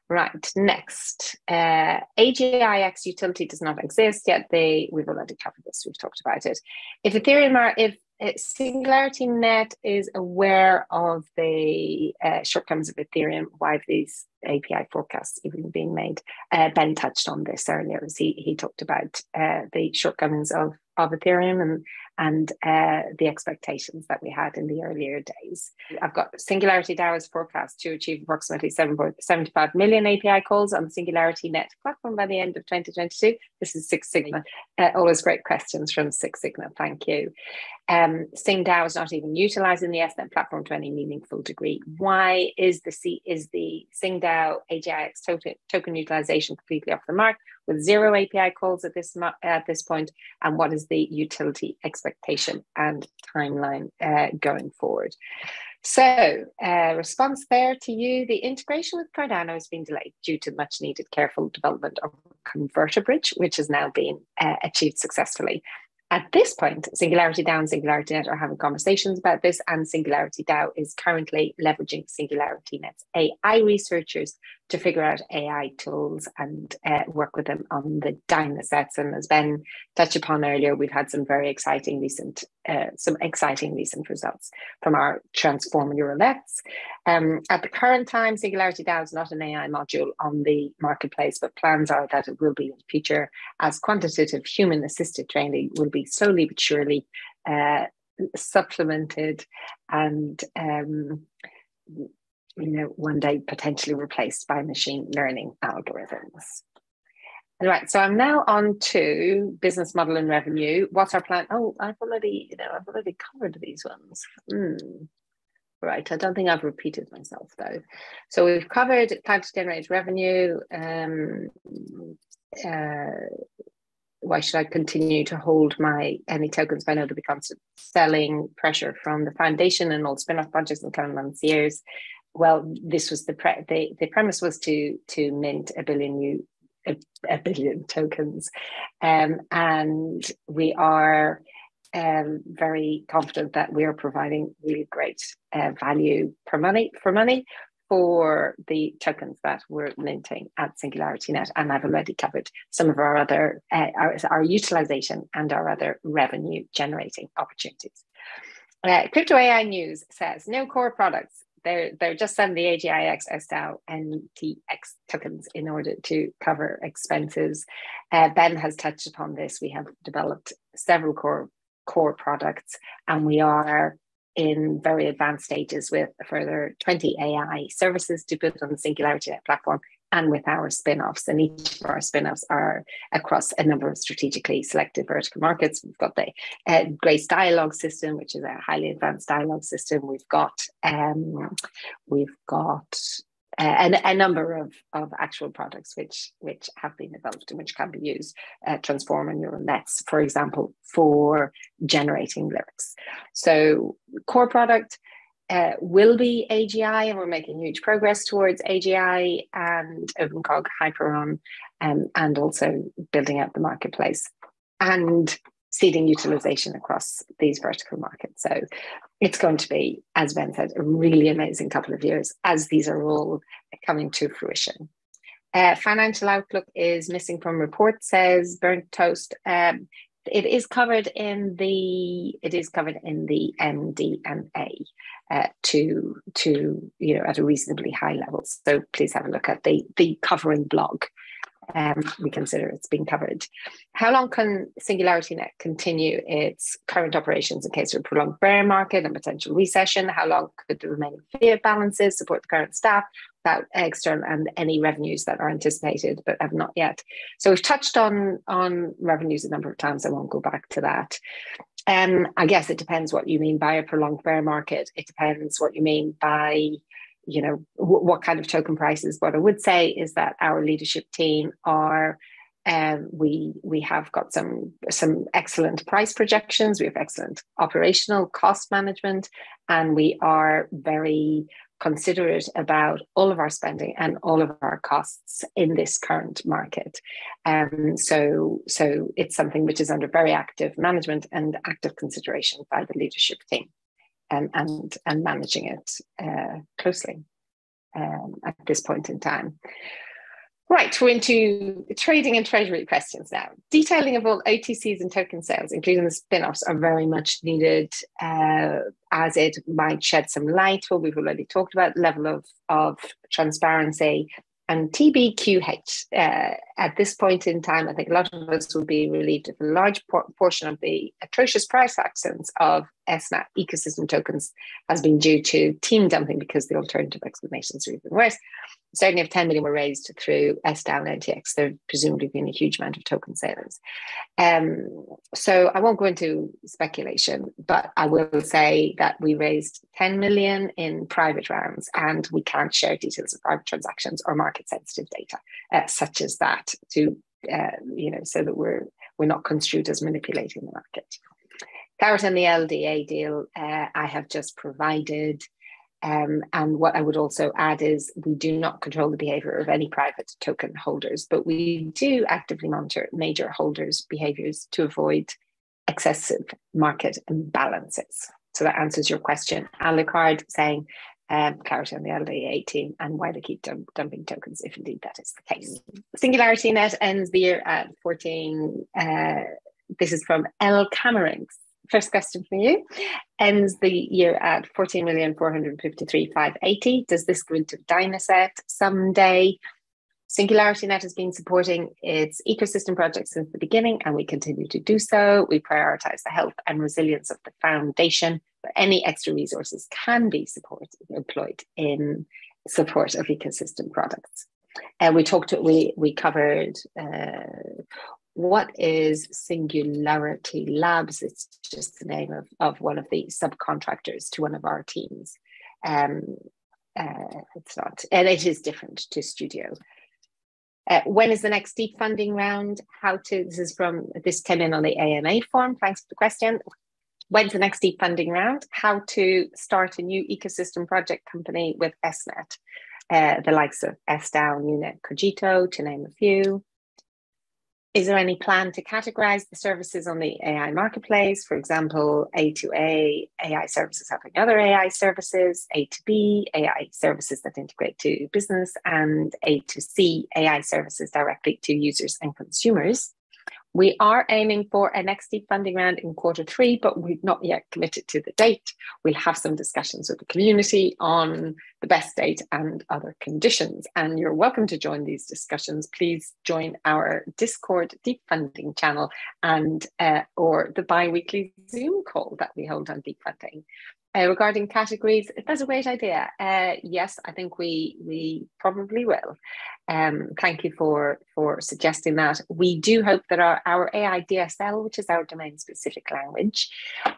Right, next. Uh, AGIX utility does not exist yet. They we've already covered this, we've talked about it. If Ethereum are if Singularity Net is aware of the uh, shortcomings of Ethereum, why these API forecasts even being made. Uh, ben touched on this earlier as he, he talked about uh, the shortcomings of, of Ethereum and and uh, the expectations that we had in the earlier days. I've got Singularity DAO's forecast to achieve approximately 75 million API calls on the Singularity Net platform by the end of 2022. This is Six Sigma. Uh, always great questions from Six Sigma. Thank you. Um, SingDAO is not even utilizing the SNet platform to any meaningful degree. Why is the C is the SingDAO AGIX token, token utilization completely off the mark? with zero API calls at this at this point? and what is the utility expectation and timeline uh, going forward? So, uh, response there to you: the integration with Cardano has been delayed due to much needed careful development of Converter Bridge, which has now been uh, achieved successfully. At this point, Singularity DAO and Singularity Net are having conversations about this, and Singularity DAO is currently leveraging Singularity Net's AI researchers to figure out AI tools and uh, work with them on the data sets. And as Ben touched upon earlier, we've had some very exciting recent, uh, some exciting recent results from our transform neural nets. Um, at the current time, Singularity DAO is not an AI module on the marketplace, but plans are that it will be in the future as quantitative human assisted training will be slowly but surely uh, supplemented and um, you know, one day potentially replaced by machine learning algorithms. All right, so I'm now on to business model and revenue. What's our plan? Oh, I've already, you know, I've already covered these ones. Hmm. Right, I don't think I've repeated myself though. So we've covered plan to generate revenue. Um, uh, why should I continue to hold my any tokens by know to be constant selling pressure from the foundation and all spin-off projects months, years? Well, this was the pre- the, the premise was to to mint a billion new a, a billion tokens, um, and we are um, very confident that we are providing really great uh, value per money for money for the tokens that we're minting at Singularity Net, and I've already covered some of our other uh, our, our utilization and our other revenue generating opportunities. Uh, Crypto AI News says no core products they're they're just selling the AGIX SDAO and TX tokens in order to cover expenses. Uh, ben has touched upon this. We have developed several core core products, and we are in very advanced stages with a further 20 AI services to build on the Singularity platform and with our spin-offs and each of our spin-offs are across a number of strategically selected vertical markets. We've got the uh, grace dialogue system which is a highly advanced dialogue system. We've got um, we've got uh, a, a, number of, of actual products which which have been developed and which can be used uh, transformer neural nets for example for generating lyrics. So core product uh, will be AGI, and we're making huge progress towards AGI and OpenCog Hyperon, um, and also building out the marketplace and seeding utilization across these vertical markets. So it's going to be, as Ben said, a really amazing couple of years as these are all coming to fruition. Uh, financial outlook is missing from report, says Burnt Toast. Um, it is covered in the it is covered in the MD&A uh, to to you know at a reasonably high level. So please have a look at the the covering blog. Um, we consider it's been covered. How long can Singularity Net continue its current operations in case of a prolonged bear market and potential recession? How long could the remaining fiat balances support the current staff without external and any revenues that are anticipated but have not yet? So we've touched on on revenues a number of times. I won't go back to that. Um, I guess it depends what you mean by a prolonged bear market. It depends what you mean by, you know, w- what kind of token prices. What I would say is that our leadership team are um, we we have got some some excellent price projections. We have excellent operational cost management, and we are very considerate about all of our spending and all of our costs in this current market. Um, so so it's something which is under very active management and active consideration by the leadership team, and and and managing it uh, closely um, at this point in time. Right, we're into trading and treasury questions now. Detailing of all OTCs and token sales, including the spin offs, are very much needed uh, as it might shed some light. Well, we've already talked about level of, of transparency and TBQH. Uh, at this point in time, I think a lot of us will be relieved if a large por- portion of the atrocious price actions of SNET ecosystem tokens has been due to team dumping because the alternative explanations are even worse certainly if 10 million were raised through SDAO and NTX, there'd presumably been a huge amount of token sales. Um, so I won't go into speculation, but I will say that we raised 10 million in private rounds and we can't share details of private transactions or market sensitive data uh, such as that to, uh, you know, so that we're, we're not construed as manipulating the market. Carrot and the LDA deal, uh, I have just provided um, and what I would also add is we do not control the behavior of any private token holders, but we do actively monitor major holders' behaviors to avoid excessive market imbalances. So that answers your question. Alucard saying um, clarity on the LDA team and why they keep dump- dumping tokens, if indeed that is the case. Singularity Net ends the year at 14. Uh, this is from L. Camerings first question for you ends the year at 14,453,580. Does this go into Dynaset someday? Singularity Net has been supporting its ecosystem project since the beginning, and we continue to do so. We prioritize the health and resilience of the foundation, but any extra resources can be supported, employed in support of ecosystem products. And uh, we talked, we we covered uh, what is Singularity Labs? It's just the name of, of one of the subcontractors to one of our teams. Um, uh, it's not, and it is different to Studio. Uh, when is the next deep funding round? How to, this is from, this came in on the AMA form. Thanks for the question. When's the next deep funding round? How to start a new ecosystem project company with SNET, uh, the likes of SDAO, NuNet, Cogito, to name a few. Is there any plan to categorize the services on the AI marketplace? For example, A2A, AI services helping other AI services, A2B, AI services that integrate to business, and A2C, AI services directly to users and consumers. We are aiming for an deep funding round in quarter three, but we've not yet committed to the date. We'll have some discussions with the community on the best date and other conditions. And you're welcome to join these discussions. Please join our Discord deep funding channel and uh, or the bi-weekly Zoom call that we hold on deep funding. Uh, regarding categories, that's a great idea. Uh, yes, I think we we probably will. Um, thank you for for suggesting that. We do hope that our, our AI DSL, which is our domain specific language,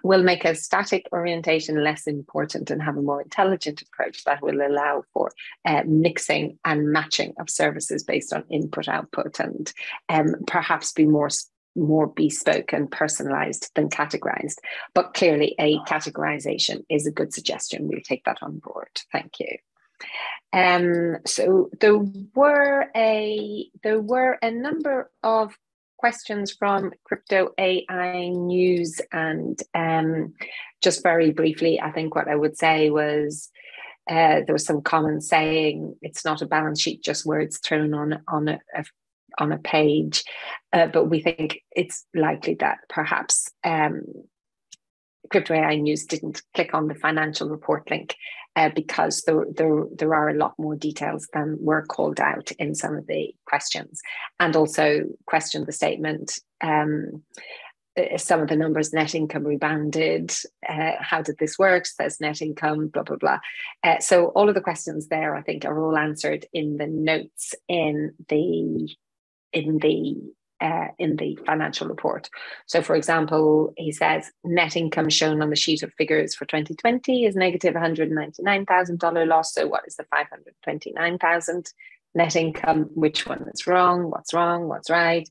will make a static orientation less important and have a more intelligent approach that will allow for uh, mixing and matching of services based on input output and um, perhaps be more more bespoke and personalized than categorized. But clearly, a categorization is a good suggestion. We'll take that on board. Thank you. Um, so there were a there were a number of questions from crypto AI news, and um, just very briefly, I think what I would say was. Uh, there was some comments saying it's not a balance sheet, just words thrown on on a, a on a page, uh, but we think it's likely that perhaps um, Crypto AI News didn't click on the financial report link uh, because there, there, there are a lot more details than were called out in some of the questions, and also questioned the statement. Um, uh, some of the numbers net income rebounded uh, how did this work says net income blah blah blah uh, so all of the questions there i think are all answered in the notes in the in the uh, in the financial report. So, for example, he says net income shown on the sheet of figures for 2020 is negative $199,000 loss. So, what is the 529,000 net income? Which one is wrong? What's wrong? What's right?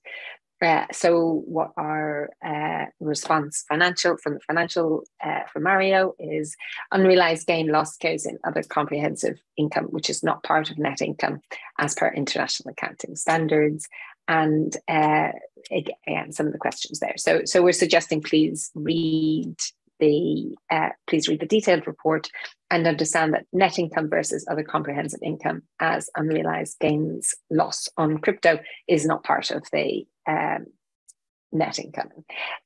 Uh, so what our uh, response financial from the financial uh, from Mario is unrealized gain loss goes in other comprehensive income, which is not part of net income as per international accounting standards. And uh, again, some of the questions there. So, so we're suggesting please read the uh, please read the detailed report and understand that net income versus other comprehensive income as unrealized gains loss on crypto is not part of the um, net income.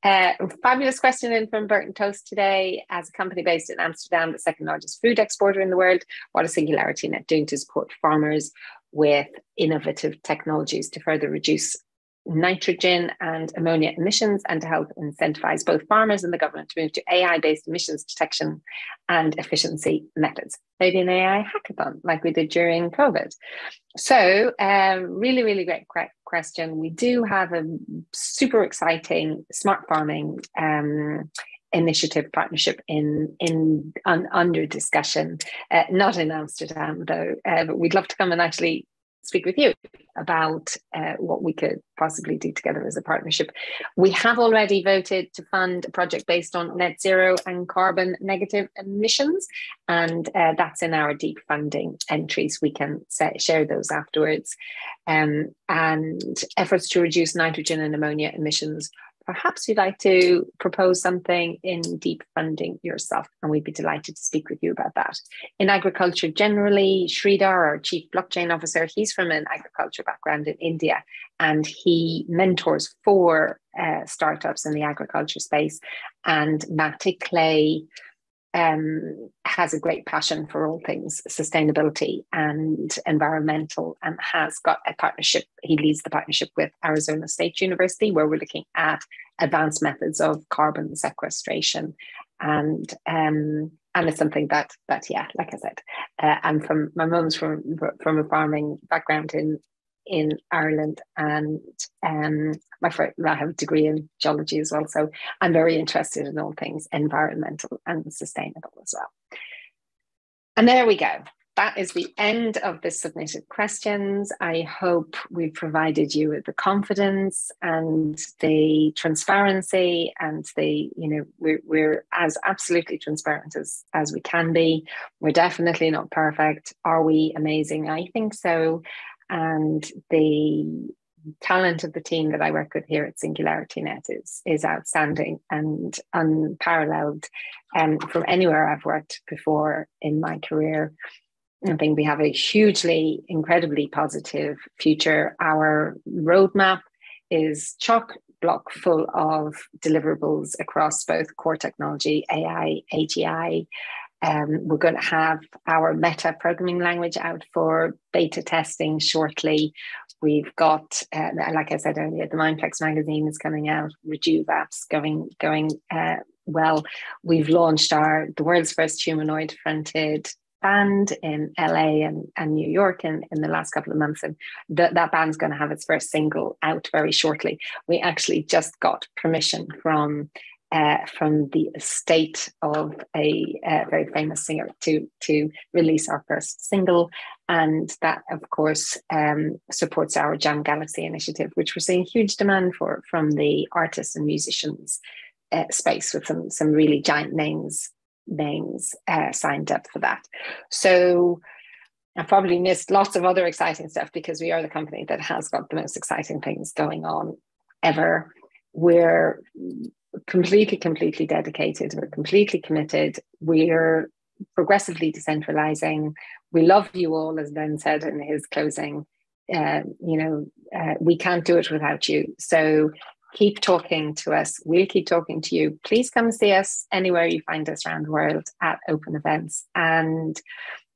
Uh, fabulous question in from Burnt Toast today. As a company based in Amsterdam, the second largest food exporter in the world, what is Singularity Net doing to support farmers with innovative technologies to further reduce nitrogen and ammonia emissions and to help incentivize both farmers and the government to move to AI based emissions detection and efficiency methods. Maybe an AI hackathon like we did during COVID. So, um, really, really great question. We do have a super exciting smart farming. Um, initiative partnership in in under discussion uh, not in amsterdam though uh, but we'd love to come and actually speak with you about uh, what we could possibly do together as a partnership. We have already voted to fund a project based on net zero and carbon negative emissions, and uh, that's in our deep funding entries. We can say, share those afterwards. Um, and efforts to reduce nitrogen and ammonia emissions perhaps you'd like to propose something in deep funding yourself, and we'd be delighted to speak with you about that. In agriculture generally, Sridhar, our chief blockchain officer, he's from an agriculture background in India, and he mentors four uh, startups in the agriculture space. And Matt Iklé um, has a great passion for all things sustainability and environmental and has got a partnership. He leads the partnership with Arizona State University, where we're looking at advanced methods of carbon sequestration. And um, and it's something that that yeah, like I said, uh, I'm from my mum's from from a farming background in in Ireland, and um, my friend, I have a degree in geology as well, so I'm very interested in all things environmental and sustainable as well. And there we go. That is the end of the submitted questions. I hope we've provided you with the confidence and the transparency and the, you know, we're, we're as absolutely transparent as, as we can be. We're definitely not perfect. Are we amazing? I think so and the talent of the team that I work with here at Singularity Net is is outstanding and unparalleled um, from anywhere I've worked before in my career. I think we have a hugely, incredibly positive future. Our roadmap is chock block full of deliverables across both core technology, AI, AGI, um, we're going to have our meta programming language out for beta testing shortly. We've got, uh, like I said earlier, the Mindplex magazine is coming out. Rejuve apps going going uh, well. We've launched our the world's first humanoid fronted band in LA and, and New York in, in the last couple of months. And th- that band's going to have its first single out very shortly. We actually just got permission from uh, from the estate of a uh, very famous singer to to release our first single, and that of course um, supports our Jam Galaxy initiative, which we're seeing huge demand for from the artists and musicians uh, space, with some some really giant names names uh, signed up for that. So. I've probably missed lots of other exciting stuff because we are the company that has got the most exciting things going on ever. We're completely, completely dedicated. We're completely committed. We're progressively decentralizing. We love you all, as Ben said in his closing. Uh, you know, uh, we can't do it without you. So keep talking to us. We'll keep talking to you. Please come see us anywhere you find us around the world at open events. And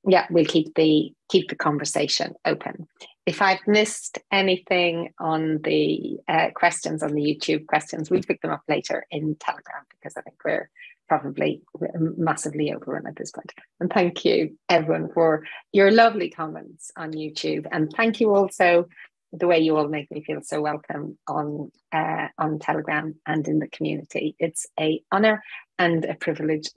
yeah, we'll keep the keep the conversation open. If I've missed anything on the uh, questions on the YouTube questions, we'll pick them up later in Telegram because I think we're probably massively overrun at this point. And thank you everyone for your lovely comments on YouTube. And thank you also the way you all make me feel so welcome on uh, on Telegram and in the community. It's a honor and a privilege